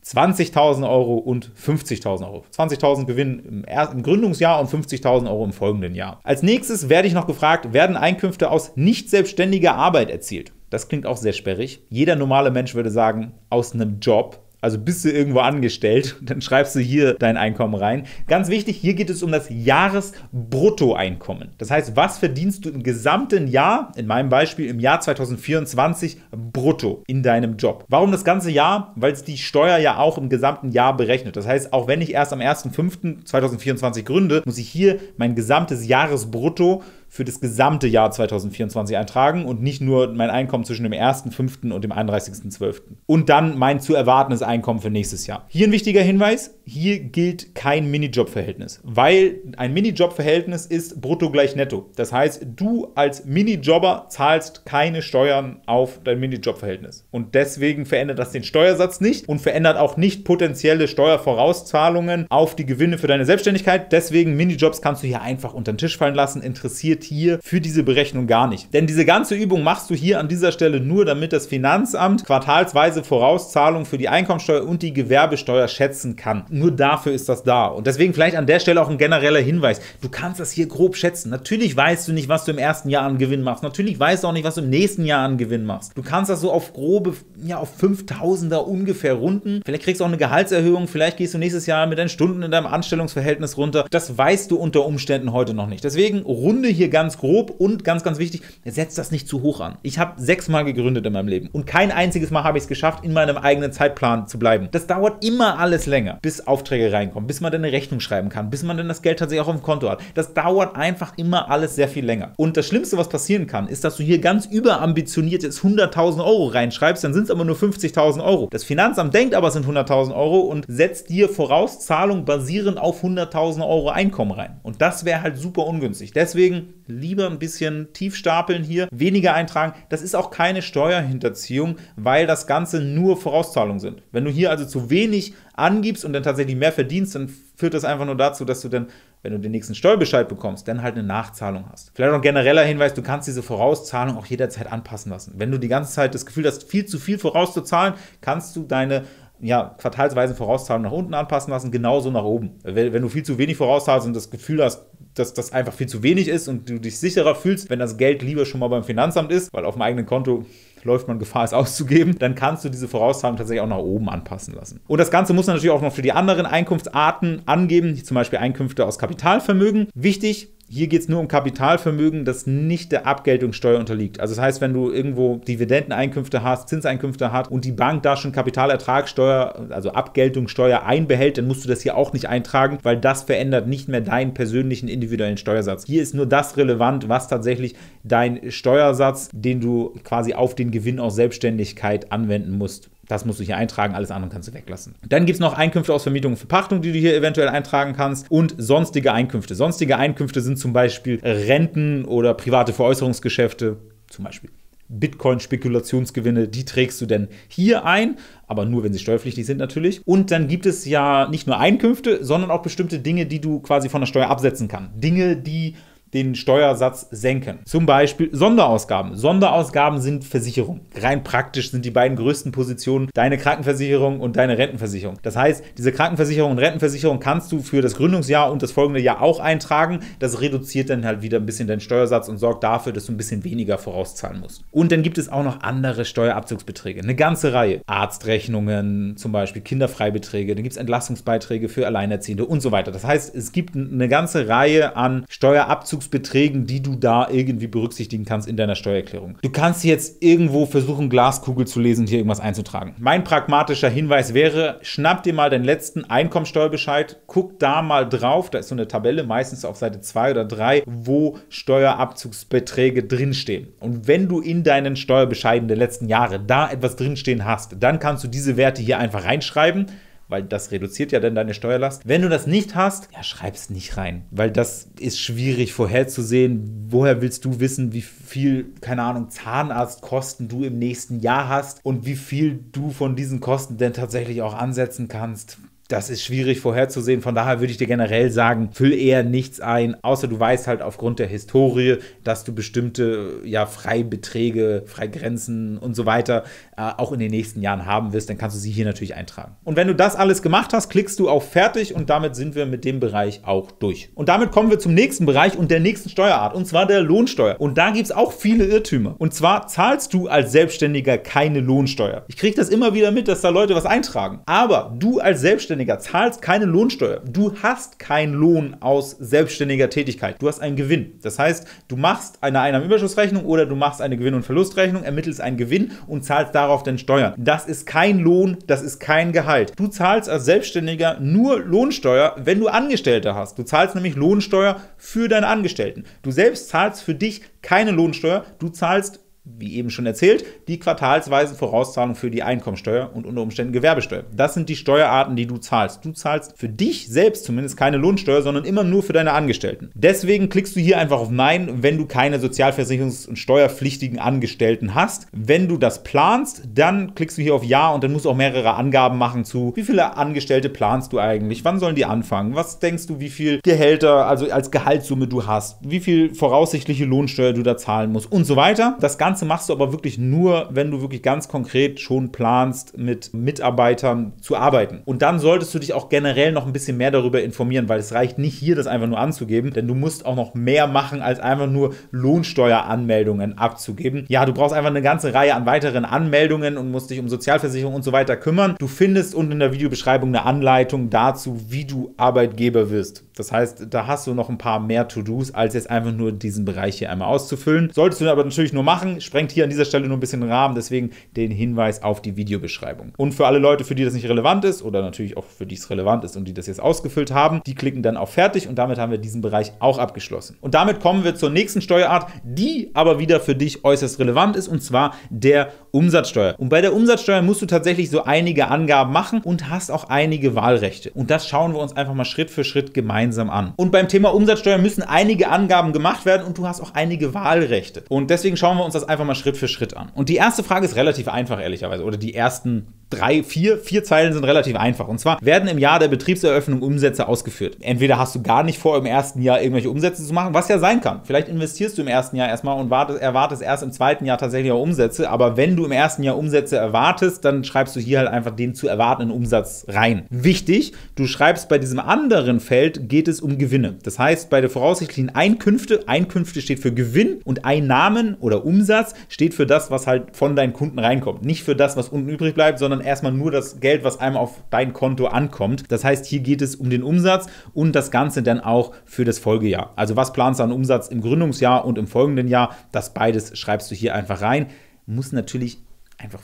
20.000 Euro und 50.000 Euro. 20.000 Gewinn im, im, Gründungsjahr und 50.000 Euro im folgenden Jahr. Als nächstes werde ich noch gefragt, werden Einkünfte aus nicht selbstständiger Arbeit erzielt? Das klingt auch sehr sperrig. Jeder normale Mensch würde sagen, aus einem Job. Also bist du irgendwo angestellt, dann schreibst du hier dein Einkommen rein. Ganz wichtig, hier geht es um das Jahresbruttoeinkommen. Das heißt, was verdienst du im gesamten Jahr, in meinem Beispiel im Jahr 2024, brutto in deinem Job? Warum das ganze Jahr? Weil es die Steuer ja auch im gesamten Jahr berechnet. Das heißt, auch wenn ich erst am 1.5.2024 gründe, muss ich hier mein gesamtes Jahresbrutto für das gesamte Jahr 2024 eintragen und nicht nur mein Einkommen zwischen dem 1.5. und dem 31.12. Und dann mein zu erwartendes Einkommen für nächstes Jahr. Hier ein wichtiger Hinweis, hier gilt kein Minijobverhältnis, weil ein Minijobverhältnis ist brutto gleich netto. Das heißt, du als Minijobber zahlst keine Steuern auf dein Minijobverhältnis. Und deswegen verändert das den Steuersatz nicht und verändert auch nicht potenzielle Steuervorauszahlungen auf die Gewinne für deine Selbstständigkeit. Deswegen Minijobs kannst du hier einfach unter den Tisch fallen lassen. Interessiert hier für diese Berechnung gar nicht. Denn diese ganze Übung machst du hier an dieser Stelle nur, damit das Finanzamt quartalsweise Vorauszahlungen für die Einkommensteuer und die Gewerbesteuer schätzen kann. Nur dafür ist das da. Und deswegen vielleicht an der Stelle auch ein genereller Hinweis. Du kannst das hier grob schätzen. Natürlich weißt du nicht, was du im ersten Jahr an Gewinn machst. Natürlich weißt du auch nicht, was du im nächsten Jahr an Gewinn machst. Du kannst das so auf grobe, ja, auf 5000er ungefähr runden. Vielleicht kriegst du auch eine Gehaltserhöhung. Vielleicht gehst du nächstes Jahr mit deinen Stunden in deinem Anstellungsverhältnis runter. Das weißt du unter Umständen heute noch nicht. Deswegen runde hier ganz grob und ganz, ganz wichtig, setzt das nicht zu hoch an. Ich habe sechsmal gegründet in meinem Leben und kein einziges Mal habe ich es geschafft, in meinem eigenen Zeitplan zu bleiben. Das dauert immer alles länger, bis Aufträge reinkommen, bis man dann eine Rechnung schreiben kann, bis man dann das Geld tatsächlich auch auf dem Konto hat. Das dauert einfach immer alles sehr viel länger. Und das Schlimmste, was passieren kann, ist, dass du hier ganz überambitioniert jetzt 100.000 Euro reinschreibst, dann sind es aber nur 50.000 Euro. Das Finanzamt denkt aber, es sind 100.000 Euro und setzt dir Vorauszahlung basierend auf 100.000 Euro Einkommen rein. Und das wäre halt super ungünstig. Deswegen lieber ein bisschen tief stapeln hier, weniger eintragen. Das ist auch keine Steuerhinterziehung, weil das Ganze nur Vorauszahlungen sind. Wenn du hier also zu wenig angibst und dann tatsächlich mehr verdienst, dann führt das einfach nur dazu, dass du dann, wenn du den nächsten Steuerbescheid bekommst, dann halt eine Nachzahlung hast. Vielleicht noch ein genereller Hinweis, du kannst diese Vorauszahlung auch jederzeit anpassen lassen. Wenn du die ganze Zeit das Gefühl hast, viel zu viel vorauszuzahlen, kannst du deine ja, quartalsweise Vorauszahlung nach unten anpassen lassen, genauso nach oben. Wenn, wenn du viel zu wenig vorauszahlst und das Gefühl hast, dass das einfach viel zu wenig ist und du dich sicherer fühlst, wenn das Geld lieber schon mal beim Finanzamt ist, weil auf dem eigenen Konto läuft man Gefahr, es auszugeben, dann kannst du diese Vorauszahlung tatsächlich auch nach oben anpassen lassen. Und das Ganze muss man natürlich auch noch für die anderen Einkunftsarten angeben, zum Beispiel Einkünfte aus Kapitalvermögen. Wichtig, hier geht es nur um Kapitalvermögen, das nicht der Abgeltungssteuer unterliegt. Also das heißt, wenn du irgendwo Dividendeneinkünfte hast, Zinseinkünfte hast und die Bank da schon Kapitalertragssteuer, also Abgeltungssteuer einbehält, dann musst du das hier auch nicht eintragen, weil das verändert nicht mehr deinen persönlichen individuellen Steuersatz. Hier ist nur das relevant, was tatsächlich dein Steuersatz, den du quasi auf den Gewinn aus Selbstständigkeit anwenden musst. Das musst du hier eintragen, alles andere kannst du weglassen. Dann gibt es noch Einkünfte aus Vermietung und Verpachtung, die du hier eventuell eintragen kannst und sonstige Einkünfte. Sonstige Einkünfte sind zum Beispiel Renten oder private Veräußerungsgeschäfte, zum Beispiel Bitcoin-Spekulationsgewinne, die trägst du denn hier ein, aber nur, wenn sie steuerpflichtig sind natürlich. Und dann gibt es ja nicht nur Einkünfte, sondern auch bestimmte Dinge, die du quasi von der Steuer absetzen kannst. Dinge, die den Steuersatz senken. Zum Beispiel Sonderausgaben. Sonderausgaben sind Versicherung. Rein praktisch sind die beiden größten Positionen deine Krankenversicherung und deine Rentenversicherung. Das heißt, diese Krankenversicherung und Rentenversicherung kannst du für das Gründungsjahr und das folgende Jahr auch eintragen. Das reduziert dann halt wieder ein bisschen deinen Steuersatz und sorgt dafür, dass du ein bisschen weniger vorauszahlen musst. Und dann gibt es auch noch andere Steuerabzugsbeträge. Eine ganze Reihe. Arztrechnungen, zum Beispiel Kinderfreibeträge, dann gibt es Entlastungsbeiträge für Alleinerziehende und so weiter. Das heißt, es gibt eine ganze Reihe an Steuerabzugsbeträgen Abzugsbeträgen, die du da irgendwie berücksichtigen kannst in deiner Steuererklärung. Du kannst jetzt irgendwo versuchen, Glaskugel zu lesen und hier irgendwas einzutragen. Mein pragmatischer Hinweis wäre, schnapp dir mal den letzten Einkommensteuerbescheid, guck da mal drauf, da ist so eine Tabelle, meistens auf Seite 2 oder 3, wo Steuerabzugsbeträge drinstehen. Und wenn du in deinen Steuerbescheiden der letzten Jahre da etwas drinstehen hast, dann kannst du diese Werte hier einfach reinschreiben weil das reduziert ja dann deine Steuerlast. Wenn du das nicht hast, ja, schreib's nicht rein, weil das ist schwierig vorherzusehen. Woher willst du wissen, wie viel, keine Ahnung, Zahnarztkosten du im nächsten Jahr hast und wie viel du von diesen Kosten denn tatsächlich auch ansetzen kannst? Das ist schwierig vorherzusehen. Von daher würde ich dir generell sagen, füll eher nichts ein, außer du weißt halt aufgrund der Historie, dass du bestimmte ja, Freibeträge, Freigrenzen und so weiter äh, auch in den nächsten Jahren haben wirst, dann kannst du sie hier natürlich eintragen. Und wenn du das alles gemacht hast, klickst du auf Fertig und damit sind wir mit dem Bereich auch durch. Und damit kommen wir zum nächsten Bereich und der nächsten Steuerart, und zwar der Lohnsteuer. Und da gibt es auch viele Irrtümer. Und zwar zahlst du als Selbstständiger keine Lohnsteuer. Ich kriege das immer wieder mit, dass da Leute was eintragen. Aber du als Selbstständiger Selbstständiger zahlst keine Lohnsteuer. Du hast keinen Lohn aus selbstständiger Tätigkeit. Du hast einen Gewinn. Das heißt, du machst eine Einnahmenüberschussrechnung oder du machst eine Gewinn- und Verlustrechnung, ermittelst einen Gewinn und zahlst darauf den Steuern. Das ist kein Lohn, das ist kein Gehalt. Du zahlst als Selbstständiger nur Lohnsteuer, wenn du Angestellte hast. Du zahlst nämlich Lohnsteuer für deine Angestellten. Du selbst zahlst für dich keine Lohnsteuer, du zahlst wie eben schon erzählt, die quartalsweisen Vorauszahlungen für die Einkommensteuer und unter Umständen Gewerbesteuer. Das sind die Steuerarten, die du zahlst. Du zahlst für dich selbst zumindest keine Lohnsteuer, sondern immer nur für deine Angestellten. Deswegen klickst du hier einfach auf Nein, wenn du keine sozialversicherungs- und steuerpflichtigen Angestellten hast. Wenn du das planst, dann klickst du hier auf Ja und dann musst du auch mehrere Angaben machen zu, wie viele Angestellte planst du eigentlich, wann sollen die anfangen, was denkst du, wie viel Gehälter, also als Gehaltssumme du hast, wie viel voraussichtliche Lohnsteuer du da zahlen musst und so weiter. Das Ganze Ganze machst du aber wirklich nur, wenn du wirklich ganz konkret schon planst, mit Mitarbeitern zu arbeiten. Und dann solltest du dich auch generell noch ein bisschen mehr darüber informieren, weil es reicht nicht hier, das einfach nur anzugeben, denn du musst auch noch mehr machen, als einfach nur Lohnsteueranmeldungen abzugeben. Ja, du brauchst einfach eine ganze Reihe an weiteren Anmeldungen und musst dich um Sozialversicherung und so weiter kümmern. Du findest unten in der Videobeschreibung eine Anleitung dazu, wie du Arbeitgeber wirst. Das heißt, da hast du noch ein paar mehr To-Dos, als jetzt einfach nur diesen Bereich hier einmal auszufüllen. Solltest du aber natürlich nur machen, sprengt hier an dieser Stelle nur ein bisschen den Rahmen, deswegen den Hinweis auf die Videobeschreibung. Und für alle Leute, für die das nicht relevant ist oder natürlich auch für die es relevant ist und die das jetzt ausgefüllt haben, die klicken dann auf Fertig und damit haben wir diesen Bereich auch abgeschlossen. Und damit kommen wir zur nächsten Steuerart, die aber wieder für dich äußerst relevant ist und zwar der Umsatzsteuer. Und bei der Umsatzsteuer musst du tatsächlich so einige Angaben machen und hast auch einige Wahlrechte. Und das schauen wir uns einfach mal Schritt für Schritt gemeinsam an. Und beim Thema Umsatzsteuer müssen einige Angaben gemacht werden und du hast auch einige Wahlrechte. Und deswegen schauen wir uns das einfach mal Schritt für Schritt an. Und die erste Frage ist relativ einfach, ehrlicherweise, oder die ersten drei, vier, vier Zeilen sind relativ einfach. Und zwar werden im Jahr der Betriebseröffnung Umsätze ausgeführt. Entweder hast du gar nicht vor, im ersten Jahr irgendwelche Umsätze zu machen, was ja sein kann. Vielleicht investierst du im ersten Jahr erstmal und erwartest erst im zweiten Jahr tatsächlich auch Umsätze. Aber wenn du im ersten Jahr Umsätze erwartest, dann schreibst du hier halt einfach den zu erwartenden Umsatz rein. Wichtig, du schreibst bei diesem anderen Feld geht es um Gewinne. Das heißt, bei der voraussichtlichen Einkünfte, Einkünfte steht für Gewinn und Einnahmen oder Umsatz steht für das, was halt von deinen Kunden reinkommt. Nicht für das, was unten übrig bleibt, sondern erstmal nur das Geld, was einem auf dein Konto ankommt. Das heißt, hier geht es um den Umsatz und das Ganze dann auch für das Folgejahr. Also was planst du an Umsatz im Gründungsjahr und im folgenden Jahr? Das beides schreibst du hier einfach rein. Muss natürlich einfach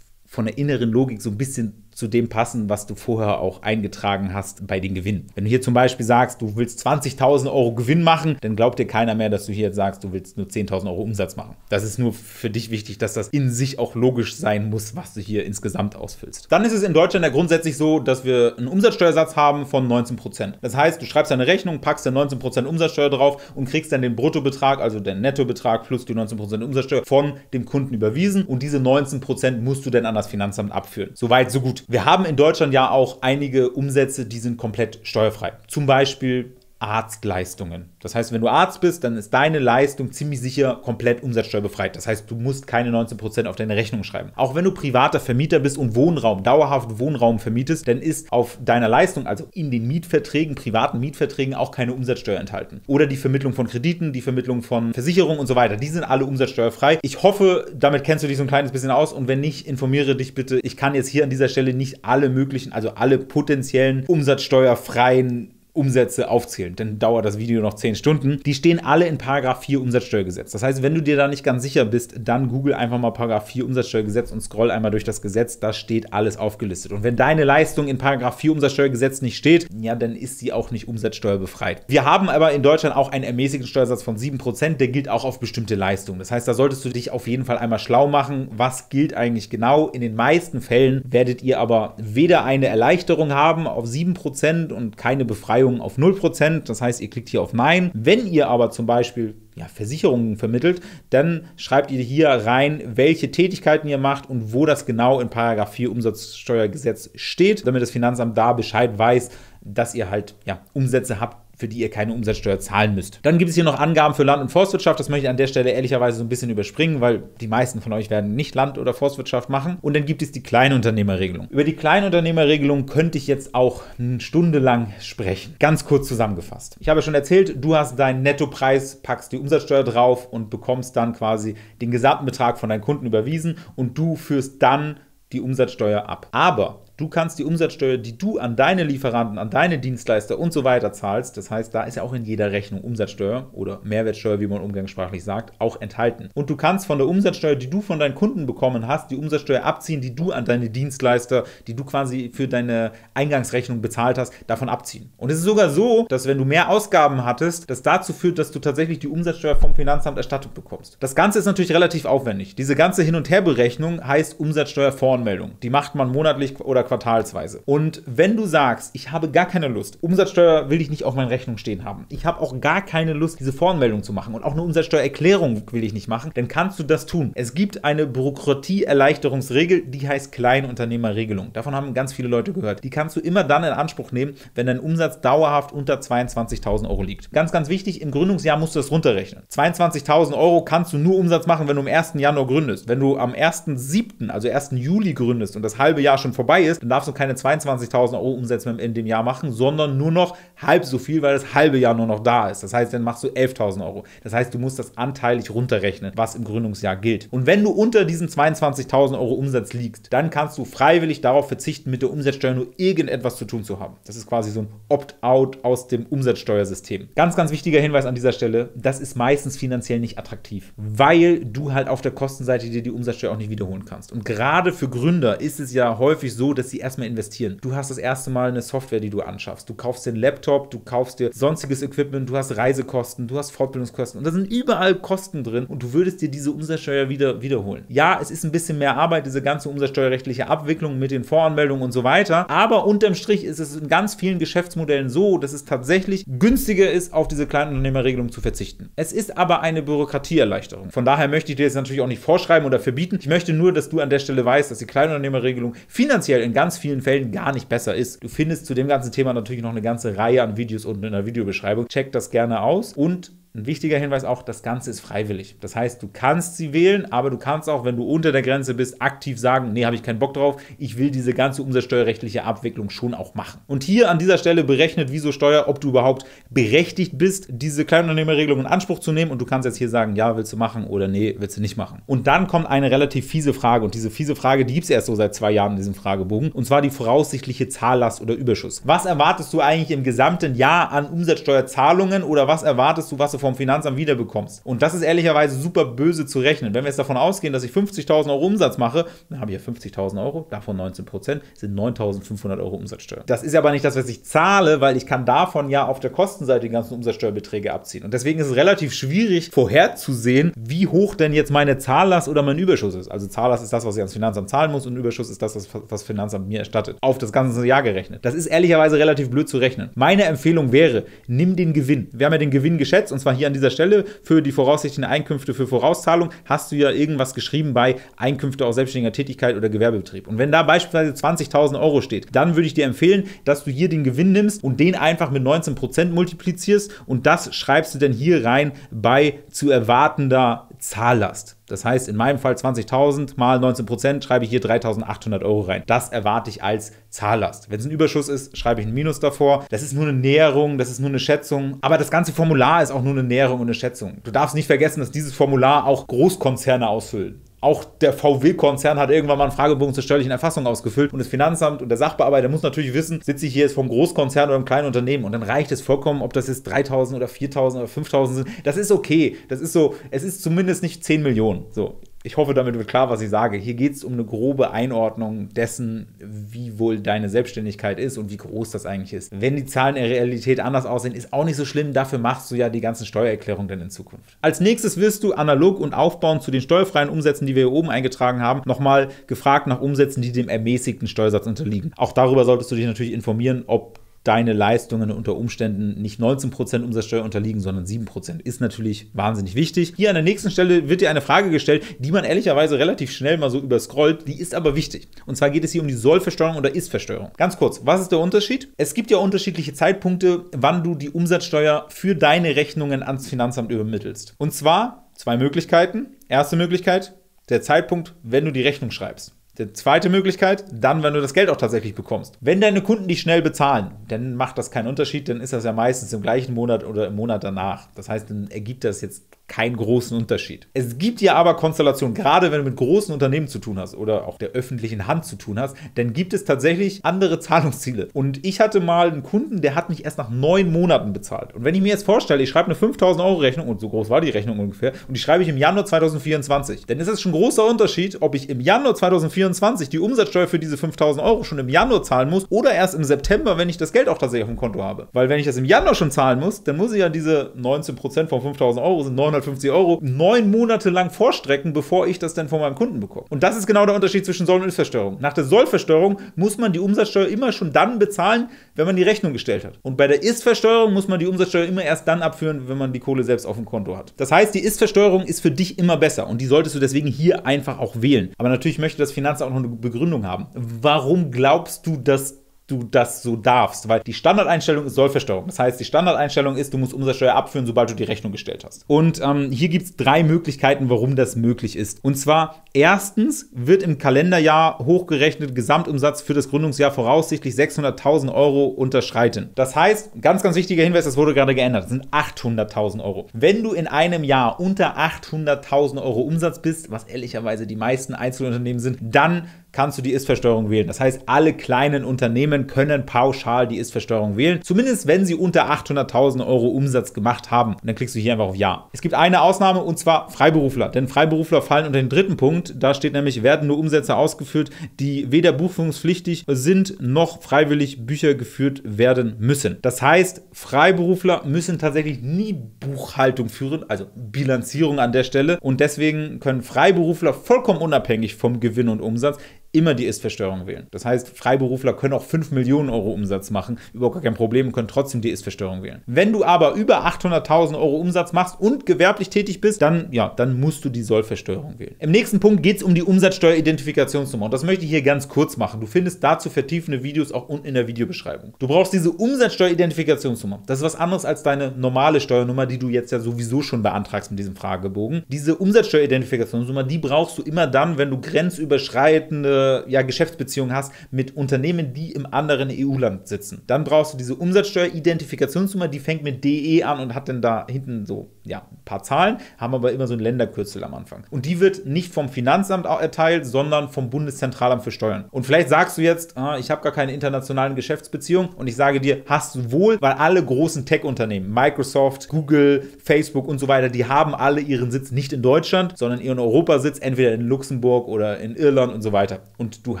von der inneren Logik so ein bisschen zu dem passen, was du vorher auch eingetragen hast bei den Gewinnen. Wenn du hier zum Beispiel sagst, du willst 20.000 Euro Gewinn machen, dann glaubt dir keiner mehr, dass du hier jetzt sagst, du willst nur 10.000 Euro Umsatz machen. Das ist nur für dich wichtig, dass das in sich auch logisch sein muss, was du hier insgesamt ausfüllst. Dann ist es in Deutschland ja grundsätzlich so, dass wir einen Umsatzsteuersatz haben von 19%. Das heißt, du schreibst eine Rechnung, packst dann 19% Umsatzsteuer drauf und kriegst dann den Bruttobetrag, also den Nettobetrag plus die 19% Umsatzsteuer von dem Kunden überwiesen und diese 19% musst du dann an das Finanzamt abführen. Soweit, so gut. Wir haben in Deutschland ja auch einige Umsätze, die sind komplett steuerfrei. Zum Beispiel Arztleistungen. Das heißt, wenn du Arzt bist, dann ist deine Leistung ziemlich sicher komplett umsatzsteuerbefreit. Das heißt, du musst keine 19% auf deine Rechnung schreiben. Auch wenn du privater Vermieter bist und Wohnraum, dauerhaft Wohnraum vermietest, dann ist auf deiner Leistung, also in den Mietverträgen, privaten Mietverträgen, auch keine Umsatzsteuer enthalten. Oder die Vermittlung von Krediten, die Vermittlung von Versicherungen und so weiter. Die sind alle umsatzsteuerfrei. Ich hoffe, damit kennst du dich so ein kleines bisschen aus und wenn nicht, informiere dich bitte. Ich kann jetzt hier an dieser Stelle nicht alle möglichen, also alle potenziellen umsatzsteuerfreien Umsätze aufzählen. Dann dauert das Video noch 10 Stunden. Die stehen alle in Paragraph 4 Umsatzsteuergesetz. Das heißt, wenn du dir da nicht ganz sicher bist, dann google einfach mal Paragraph 4 Umsatzsteuergesetz und scroll einmal durch das Gesetz. Da steht alles aufgelistet. Und wenn deine Leistung in Paragraph 4 Umsatzsteuergesetz nicht steht, ja, dann ist sie auch nicht umsatzsteuerbefreit. Wir haben aber in Deutschland auch einen ermäßigten Steuersatz von 7%. Der gilt auch auf bestimmte Leistungen. Das heißt, da solltest du dich auf jeden Fall einmal schlau machen. Was gilt eigentlich genau? In den meisten Fällen werdet ihr aber weder eine Erleichterung haben auf 7% und keine Befreiung Befreiung auf 0%. Das heißt, ihr klickt hier auf Nein. Wenn ihr aber zum Beispiel ja, Versicherungen vermittelt, dann schreibt ihr hier rein, welche Tätigkeiten ihr macht und wo das genau in Paragraph 4 Umsatzsteuergesetz steht, damit das Finanzamt da Bescheid weiß, dass ihr halt ja, Umsätze habt, für die ihr keine Umsatzsteuer zahlen müsst. Dann gibt es hier noch Angaben für Land- und Forstwirtschaft. Das möchte ich an der Stelle ehrlicherweise so ein bisschen überspringen, weil die meisten von euch werden nicht Land- oder Forstwirtschaft machen. Und dann gibt es die Kleinunternehmerregelung. Über die Kleinunternehmerregelung könnte ich jetzt auch eine Stunde lang sprechen. Ganz kurz zusammengefasst. Ich habe schon erzählt, du hast deinen Nettopreis, packst die Umsatzsteuer drauf und bekommst dann quasi den gesamten Betrag von deinen Kunden überwiesen und du führst dann die Umsatzsteuer ab. Aber Du kannst die Umsatzsteuer, die du an deine Lieferanten, an deine Dienstleister und so weiter zahlst, das heißt, da ist ja auch in jeder Rechnung Umsatzsteuer oder Mehrwertsteuer, wie man umgangssprachlich sagt, auch enthalten. Und du kannst von der Umsatzsteuer, die du von deinen Kunden bekommen hast, die Umsatzsteuer abziehen, die du an deine Dienstleister, die du quasi für deine Eingangsrechnung bezahlt hast, davon abziehen. Und es ist sogar so, dass wenn du mehr Ausgaben hattest, das dazu führt, dass du tatsächlich die Umsatzsteuer vom Finanzamt erstattet bekommst. Das Ganze ist natürlich relativ aufwendig. Diese ganze Hin- und Herberechnung heißt Umsatzsteuervoranmeldung. Die macht man monatlich oder quartalsweise. Und wenn du sagst, ich habe gar keine Lust, Umsatzsteuer will ich nicht auf meiner Rechnung stehen haben, ich habe auch gar keine Lust, diese Voranmeldung zu machen und auch eine Umsatzsteuererklärung will ich nicht machen, dann kannst du das tun. Es gibt eine Bürokratieerleichterungsregel, die heißt Kleinunternehmerregelung. Davon haben ganz viele Leute gehört. Die kannst du immer dann in Anspruch nehmen, wenn dein Umsatz dauerhaft unter 22.000 Euro liegt. Ganz, ganz wichtig, im Gründungsjahr musst du das runterrechnen. 22.000 Euro kannst du nur Umsatz machen, wenn du am 1. Januar gründest. Wenn du am 1.7., also 1. Juli gründest und das halbe Jahr schon vorbei ist, investierst, dann darfst du keine 22.000 Euro Umsätze in dem Jahr machen, sondern nur noch halb so viel, weil das halbe Jahr nur noch da ist. Das heißt, dann machst du 11.000 Euro. Das heißt, du musst das anteilig runterrechnen, was im Gründungsjahr gilt. Und wenn du unter diesen 22.000 Euro Umsatz liegst, dann kannst du freiwillig darauf verzichten, mit der Umsatzsteuer nur irgendetwas zu tun zu haben. Das ist quasi so ein Opt-out aus dem Umsatzsteuersystem. Ganz, ganz wichtiger Hinweis an dieser Stelle, das ist meistens finanziell nicht attraktiv, weil du halt auf der Kostenseite dir die Umsatzsteuer auch nicht wiederholen kannst. Und gerade für Gründer ist es ja häufig so, dass sie erstmal investieren. Du hast das erste Mal eine Software, die du anschaffst. Du kaufst den Laptop, du kaufst dir sonstiges Equipment, du hast Reisekosten, du hast Fortbildungskosten und da sind überall Kosten drin und du würdest dir diese Umsatzsteuer wieder wiederholen. Ja, es ist ein bisschen mehr Arbeit, diese ganze umsatzsteuerrechtliche Abwicklung mit den Voranmeldungen und so weiter, aber unterm Strich ist es in ganz vielen Geschäftsmodellen so, dass es tatsächlich günstiger ist, auf diese Kleinunternehmerregelung zu verzichten. Es ist aber eine Bürokratieerleichterung. Von daher möchte ich dir jetzt natürlich auch nicht vorschreiben oder verbieten. Ich möchte nur, dass du an der Stelle weißt, dass die Kleinunternehmerregelung finanziell in ganz vielen Fällen gar nicht besser ist. Du findest zu dem ganzen Thema natürlich noch eine ganze Reihe an Videos unten in der Videobeschreibung. Check das gerne aus und ein wichtiger Hinweis auch, das Ganze ist freiwillig. Das heißt, du kannst sie wählen, aber du kannst auch, wenn du unter der Grenze bist, aktiv sagen, nee, habe ich keinen Bock drauf, ich will diese ganze umsatzsteuerrechtliche Abwicklung schon auch machen. Und hier an dieser Stelle berechnet Wieso Steuer, ob du überhaupt berechtigt bist, diese Kleinunternehmerregelung in Anspruch zu nehmen und du kannst jetzt hier sagen, ja, willst du machen oder nee, willst du nicht machen. Und dann kommt eine relativ fiese Frage und diese fiese Frage, die gibt es erst so seit zwei Jahren in diesem Fragebogen und zwar die voraussichtliche Zahllast oder Überschuss. Was erwartest du eigentlich im gesamten Jahr an Umsatzsteuerzahlungen oder was erwartest du, was du vom Finanzamt wiederbekommst. Und das ist ehrlicherweise super böse zu rechnen. Wenn wir jetzt davon ausgehen, dass ich 50.000 Euro Umsatz mache, dann habe ich ja 50.000 Euro, davon 19 Prozent sind 9.500 Euro Umsatzsteuer. Das ist aber nicht das, was ich zahle, weil ich kann davon ja auf der Kostenseite die ganzen Umsatzsteuerbeträge abziehen. Und deswegen ist es relativ schwierig vorherzusehen, wie hoch denn jetzt meine Zahllast oder mein Überschuss ist. Also Zahllast ist das, was ich ans Finanzamt zahlen muss und Überschuss ist das, was das Finanzamt mir erstattet. Auf das ganze Jahr gerechnet. Das ist ehrlicherweise relativ blöd zu rechnen. Meine Empfehlung wäre, nimm den Gewinn. Wir haben ja den Gewinn geschätzt und zwar hier an dieser Stelle für die voraussichtlichen Einkünfte für Vorauszahlung hast du ja irgendwas geschrieben bei Einkünfte aus selbstständiger Tätigkeit oder Gewerbebetrieb. Und wenn da beispielsweise 20.000 Euro steht, dann würde ich dir empfehlen, dass du hier den Gewinn nimmst und den einfach mit 19% multiplizierst und das schreibst du dann hier rein bei zu erwartender Zahllast. Das heißt, in meinem Fall 20.000 mal 19% schreibe ich hier 3.800 Euro rein. Das erwarte ich als Zahllast. Wenn es ein Überschuss ist, schreibe ich ein Minus davor. Das ist nur eine Näherung, das ist nur eine Schätzung. Aber das ganze Formular ist auch nur eine Näherung und eine Schätzung. Du darfst nicht vergessen, dass dieses Formular auch Großkonzerne ausfüllen. Auch der VW-Konzern hat irgendwann mal einen Fragebogen zur steuerlichen Erfassung ausgefüllt und das Finanzamt und der Sachbearbeiter muss natürlich wissen, sitze ich hier jetzt vom Großkonzern oder einem kleinen Unternehmen und dann reicht es vollkommen, ob das jetzt 3000 oder 4000 oder 5000 sind. Das ist okay. Das ist so, es ist zumindest nicht 10 Millionen. So, ich hoffe, damit wird klar, was ich sage. Hier geht es um eine grobe Einordnung dessen, wie wohl deine Selbstständigkeit ist und wie groß das eigentlich ist. Wenn die Zahlen in der Realität anders aussehen, ist auch nicht so schlimm. Dafür machst du ja die ganzen Steuererklärungen dann in Zukunft. Als nächstes wirst du analog und aufbauend zu den steuerfreien Umsätzen, die wir hier oben eingetragen haben, nochmal gefragt nach Umsätzen, die dem ermäßigten Steuersatz unterliegen. Auch darüber solltest du dich natürlich informieren, ob deine Leistungen unter Umständen nicht 19% Umsatzsteuer unterliegen, sondern 7%. Ist natürlich wahnsinnig wichtig. Hier an der nächsten Stelle wird dir eine Frage gestellt, die man ehrlicherweise relativ schnell mal so überscrollt. Die ist aber wichtig. Und zwar geht es hier um die Sollversteuerung oder Ist-Versteuerung. Ganz kurz, was ist der Unterschied? Es gibt ja unterschiedliche Zeitpunkte, wann du die Umsatzsteuer für deine Rechnungen ans Finanzamt übermittelst. Und zwar zwei Möglichkeiten. Erste Möglichkeit, der Zeitpunkt, wenn du die Rechnung schreibst. Die zweite Möglichkeit, dann, wenn du das Geld auch tatsächlich bekommst. Wenn deine Kunden dich schnell bezahlen, dann macht das keinen Unterschied, dann ist das ja meistens im gleichen Monat oder im Monat danach. Das heißt, dann ergibt das jetzt keinen großen Unterschied. Es gibt ja aber Konstellationen, gerade wenn du mit großen Unternehmen zu tun hast oder auch der öffentlichen Hand zu tun hast, dann gibt es tatsächlich andere Zahlungsziele. Und ich hatte mal einen Kunden, der hat mich erst nach neun Monaten bezahlt. Und wenn ich mir jetzt vorstelle, ich schreibe eine 5000 Euro Rechnung, und so groß war die Rechnung ungefähr, und die schreibe ich im Januar 2024, dann ist es schon ein großer Unterschied, ob ich im Januar 2024 die Umsatzsteuer für diese 5000 Euro schon im Januar zahlen muss oder erst im September, wenn ich das Geld auch tatsächlich auf dem Konto habe. Weil wenn ich das im Januar schon zahlen muss, dann muss ich ja diese 19% von 5000 Euro sind 900 250 Euro neun Monate lang vorstrecken, bevor ich das dann von meinem Kunden bekomme. Und das ist genau der Unterschied zwischen Soll- und Ist-Versteuerung. Nach der Soll-Versteuerung muss man die Umsatzsteuer immer schon dann bezahlen, wenn man die Rechnung gestellt hat. Und bei der Ist-Versteuerung muss man die Umsatzsteuer immer erst dann abführen, wenn man die Kohle selbst auf dem Konto hat. Das heißt, die Ist-Versteuerung ist für dich immer besser und die solltest du deswegen hier einfach auch wählen. Aber natürlich möchte das Finanzamt auch noch eine Begründung haben. Warum glaubst du, dass du das so darfst, weil die Standardeinstellung ist Sollversteuerung. Das heißt, die Standardeinstellung ist, du musst Umsatzsteuer abführen, sobald du die Rechnung gestellt hast. Und ähm, hier gibt es drei Möglichkeiten, warum das möglich ist. Und zwar, erstens wird im Kalenderjahr hochgerechnet Gesamtumsatz für das Gründungsjahr voraussichtlich 600.000 Euro unterschreiten. Das heißt, ganz, ganz wichtiger Hinweis, das wurde gerade geändert, das sind 800.000 Euro. Wenn du in einem Jahr unter 800.000 Euro Umsatz bist, was ehrlicherweise die meisten Einzelunternehmen sind, dann kannst du die Ist-Versteuerung wählen. Das heißt, alle kleinen Unternehmen können pauschal die Ist-Versteuerung wählen, zumindest wenn sie unter 800.000 Euro Umsatz gemacht haben. Und dann klickst du hier einfach auf Ja. Es gibt eine Ausnahme und zwar Freiberufler, denn Freiberufler fallen unter den dritten Punkt. Da steht nämlich, werden nur Umsätze ausgeführt, die weder buchführungspflichtig sind noch freiwillig Bücher geführt werden müssen. Das heißt, Freiberufler müssen tatsächlich nie Buchhaltung führen, also Bilanzierung an der Stelle und deswegen können Freiberufler vollkommen unabhängig vom Gewinn und Umsatz immer die Ist-Versteuerung wählen. Das heißt, Freiberufler können auch 5 Millionen Euro Umsatz machen, überhaupt gar kein Problem können trotzdem die Ist-Versteuerung wählen. Wenn du aber über 800.000 Euro Umsatz machst und gewerblich tätig bist, dann, ja, dann musst du die Sollversteuerung wählen. Im nächsten Punkt geht es um die Umsatzsteueridentifikationsnummer und das möchte ich hier ganz kurz machen. Du findest dazu vertiefende Videos auch unten in der Videobeschreibung. Du brauchst diese Umsatzsteueridentifikationsnummer. Das ist was anderes als deine normale Steuernummer, die du jetzt ja sowieso schon beantragst mit diesem Fragebogen. Diese Umsatzsteueridentifikationsnummer, die brauchst du immer dann, wenn du grenzüberschreitende ja, Geschäftsbeziehung hast mit Unternehmen, die im anderen EU-Land sitzen. Dann brauchst du diese Umsatzsteuer-Identifikationsnummer, die fängt mit DE an und hat dann da hinten so ja, ein paar Zahlen, haben aber immer so ein Länderkürzel am Anfang. Und die wird nicht vom Finanzamt erteilt, sondern vom Bundeszentralamt für Steuern. Und vielleicht sagst du jetzt, ah, ich habe gar keine internationalen Geschäftsbeziehungen und ich sage dir, hast du wohl, weil alle großen Tech-Unternehmen, Microsoft, Google, Facebook und so weiter, die haben alle ihren Sitz nicht in Deutschland, sondern ihren Europasitz entweder in Luxemburg oder in Irland und so weiter und du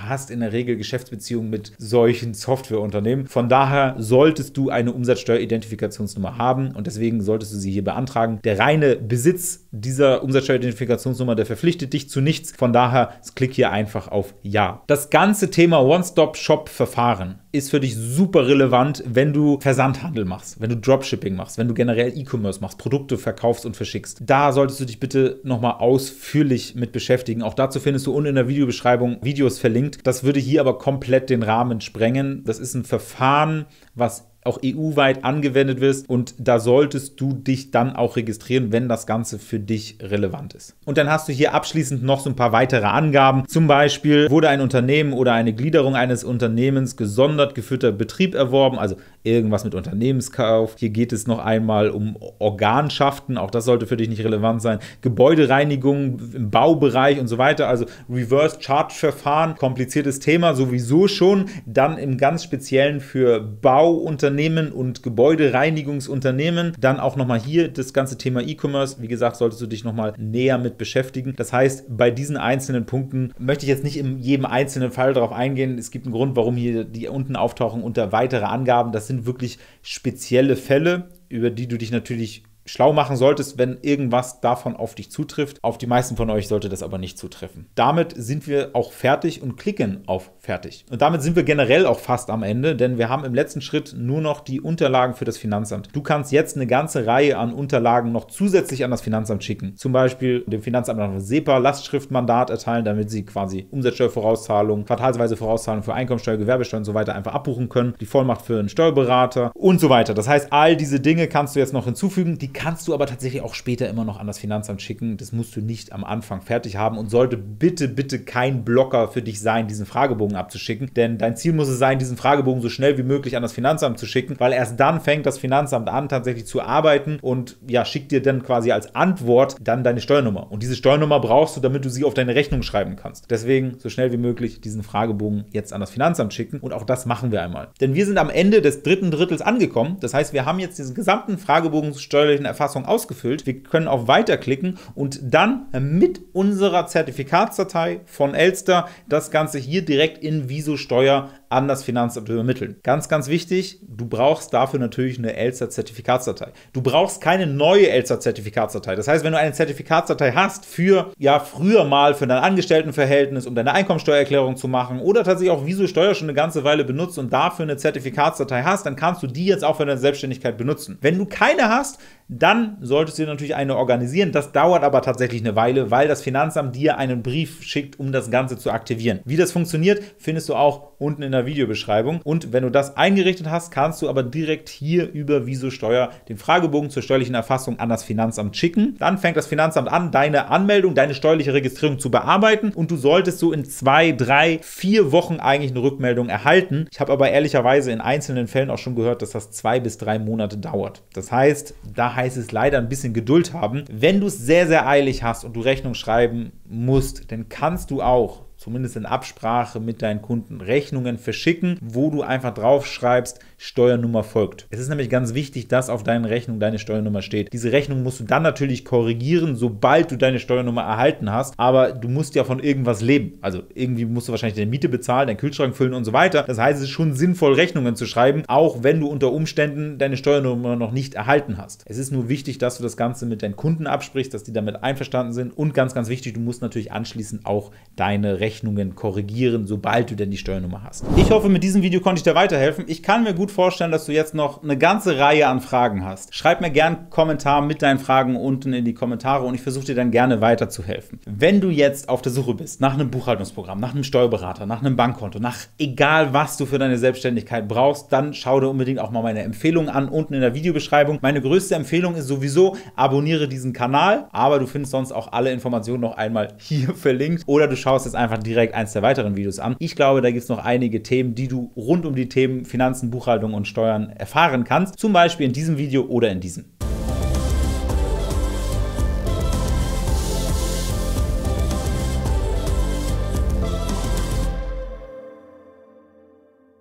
hast in der Regel Geschäftsbeziehungen mit solchen Softwareunternehmen. Von daher solltest du eine Umsatzsteueridentifikationsnummer haben und deswegen solltest du sie hier beantragen. Der reine Besitz dieser Umsatzsteueridentifikationsnummer, der verpflichtet dich zu nichts. Von daher klick hier einfach auf Ja. Das ganze Thema One-Stop-Shop-Verfahren ist für dich super relevant, wenn du Versandhandel machst, wenn du Dropshipping machst, wenn du generell E-Commerce machst, Produkte verkaufst und verschickst. Da solltest du dich bitte nochmal ausführlich mit beschäftigen. Auch dazu findest du unten in der Videobeschreibung Videos verlinkt. Das würde hier aber komplett den Rahmen sprengen. Das ist ein Verfahren, was auch EU-weit angewendet wirst und da solltest du dich dann auch registrieren, wenn das Ganze für dich relevant ist. Und dann hast du hier abschließend noch so ein paar weitere Angaben. Zum Beispiel wurde ein Unternehmen oder eine Gliederung eines Unternehmens gesondert geführter Betrieb erworben, also irgendwas mit Unternehmenskauf. Hier geht es noch einmal um Organschaften, auch das sollte für dich nicht relevant sein. Gebäudereinigung im Baubereich und so weiter, also Reverse Charge Verfahren, kompliziertes Thema sowieso schon. Dann im ganz speziellen für Bauunternehmen Unternehmen und Gebäudereinigungsunternehmen. Dann auch nochmal hier das ganze Thema E-Commerce. Wie gesagt, solltest du dich nochmal näher mit beschäftigen. Das heißt, bei diesen einzelnen Punkten möchte ich jetzt nicht in jedem einzelnen Fall darauf eingehen. Es gibt einen Grund, warum hier die unten auftauchen unter weitere Angaben. Das sind wirklich spezielle Fälle, über die du dich natürlich schlau machen solltest, wenn irgendwas davon auf dich zutrifft. Auf die meisten von euch sollte das aber nicht zutreffen. Damit sind wir auch fertig und klicken auf fertig. Und damit sind wir generell auch fast am Ende, denn wir haben im letzten Schritt nur noch die Unterlagen für das Finanzamt. Du kannst jetzt eine ganze Reihe an Unterlagen noch zusätzlich an das Finanzamt schicken. Zum Beispiel dem Finanzamt noch ein SEPA-Lastschriftmandat erteilen, damit sie quasi Umsatzsteuervorauszahlung, quartalsweise Vorauszahlung für Einkommensteuer, Gewerbesteuer und so weiter einfach abbuchen können. Die Vollmacht für einen Steuerberater und so weiter. Das heißt, all diese Dinge kannst du jetzt noch hinzufügen. Die kannst du aber tatsächlich auch später immer noch an das Finanzamt schicken. Das musst du nicht am Anfang fertig haben und sollte bitte, bitte kein Blocker für dich sein, diesen Fragebogen abzuschicken. Denn dein Ziel muss es sein, diesen Fragebogen so schnell wie möglich an das Finanzamt zu schicken, weil erst dann fängt das Finanzamt an, tatsächlich zu arbeiten und ja, schickt dir dann quasi als Antwort dann deine Steuernummer. Und diese Steuernummer brauchst du, damit du sie auf deine Rechnung schreiben kannst. Deswegen so schnell wie möglich diesen Fragebogen jetzt an das Finanzamt schicken und auch das machen wir einmal. Denn wir sind am Ende des dritten Drittels angekommen. Das heißt, wir haben jetzt diesen gesamten Fragebogen steuerlichen Erfassung ausgefüllt. Wir können auf Weiter klicken und dann mit unserer Zertifikatsdatei von Elster das Ganze hier direkt in Viso Steuer an das Finanzamt übermitteln. Ganz, ganz wichtig, du brauchst dafür natürlich eine Elster-Zertifikatsdatei. Du brauchst keine neue Elster-Zertifikatsdatei. Das heißt, wenn du eine Zertifikatsdatei hast für, ja, früher mal für dein Angestelltenverhältnis, um deine Einkommensteuererklärung zu machen oder tatsächlich auch Viso Steuer schon eine ganze Weile benutzt und dafür eine Zertifikatsdatei hast, dann kannst du die jetzt auch für deine Selbstständigkeit benutzen. Wenn du keine hast, dann solltest du dir natürlich eine organisieren. Das dauert aber tatsächlich eine Weile, weil das Finanzamt dir einen Brief schickt, um das Ganze zu aktivieren. Wie das funktioniert, findest du auch unten in der Videobeschreibung. Und wenn du das eingerichtet hast, kannst du aber direkt hier über Wieso Steuer den Fragebogen zur steuerlichen Erfassung an das Finanzamt schicken. Dann fängt das Finanzamt an, deine Anmeldung, deine steuerliche Registrierung zu bearbeiten und du solltest so in zwei, drei, vier Wochen eigentlich eine Rückmeldung erhalten. Ich habe aber ehrlicherweise in einzelnen Fällen auch schon gehört, dass das zwei bis drei Monate dauert. Das heißt, da heißt es leider ein bisschen Geduld haben. Wenn du es sehr, sehr eilig hast und du Rechnung schreiben musst, dann kannst du auch zumindest in Absprache mit deinen Kunden Rechnungen verschicken, wo du einfach draufschreibst, Steuernummer folgt. Es ist nämlich ganz wichtig, dass auf deinen Rechnungen deine Steuernummer steht. Diese Rechnung musst du dann natürlich korrigieren, sobald du deine Steuernummer erhalten hast, aber du musst ja von irgendwas leben. Also irgendwie musst du wahrscheinlich deine Miete bezahlen, deinen Kühlschrank füllen und so weiter. Das heißt, es ist schon sinnvoll, Rechnungen zu schreiben, auch wenn du unter Umständen deine Steuernummer noch nicht erhalten hast. Es ist nur wichtig, dass du das Ganze mit deinen Kunden absprichst, dass die damit einverstanden sind und ganz, ganz wichtig, du musst natürlich anschließend auch deine Rechnung Rechnungen korrigieren, sobald du denn die Steuernummer hast. Ich hoffe, mit diesem Video konnte ich dir weiterhelfen. Ich kann mir gut vorstellen, dass du jetzt noch eine ganze Reihe an Fragen hast. Schreib mir gerne einen Kommentar mit deinen Fragen unten in die Kommentare und ich versuche dir dann gerne weiterzuhelfen. Wenn du jetzt auf der Suche bist nach einem Buchhaltungsprogramm, nach einem Steuerberater, nach einem Bankkonto, nach egal was du für deine Selbstständigkeit brauchst, dann schau dir unbedingt auch mal meine Empfehlungen an unten in der Videobeschreibung. Meine größte Empfehlung ist sowieso, abonniere diesen Kanal, aber du findest sonst auch alle Informationen noch einmal hier verlinkt oder du schaust jetzt einfach direkt eins der weiteren Videos an. Ich glaube, da gibt es noch einige Themen, die du rund um die Themen Finanzen, Buchhaltung und Steuern erfahren kannst. Zum Beispiel in diesem Video oder in diesem.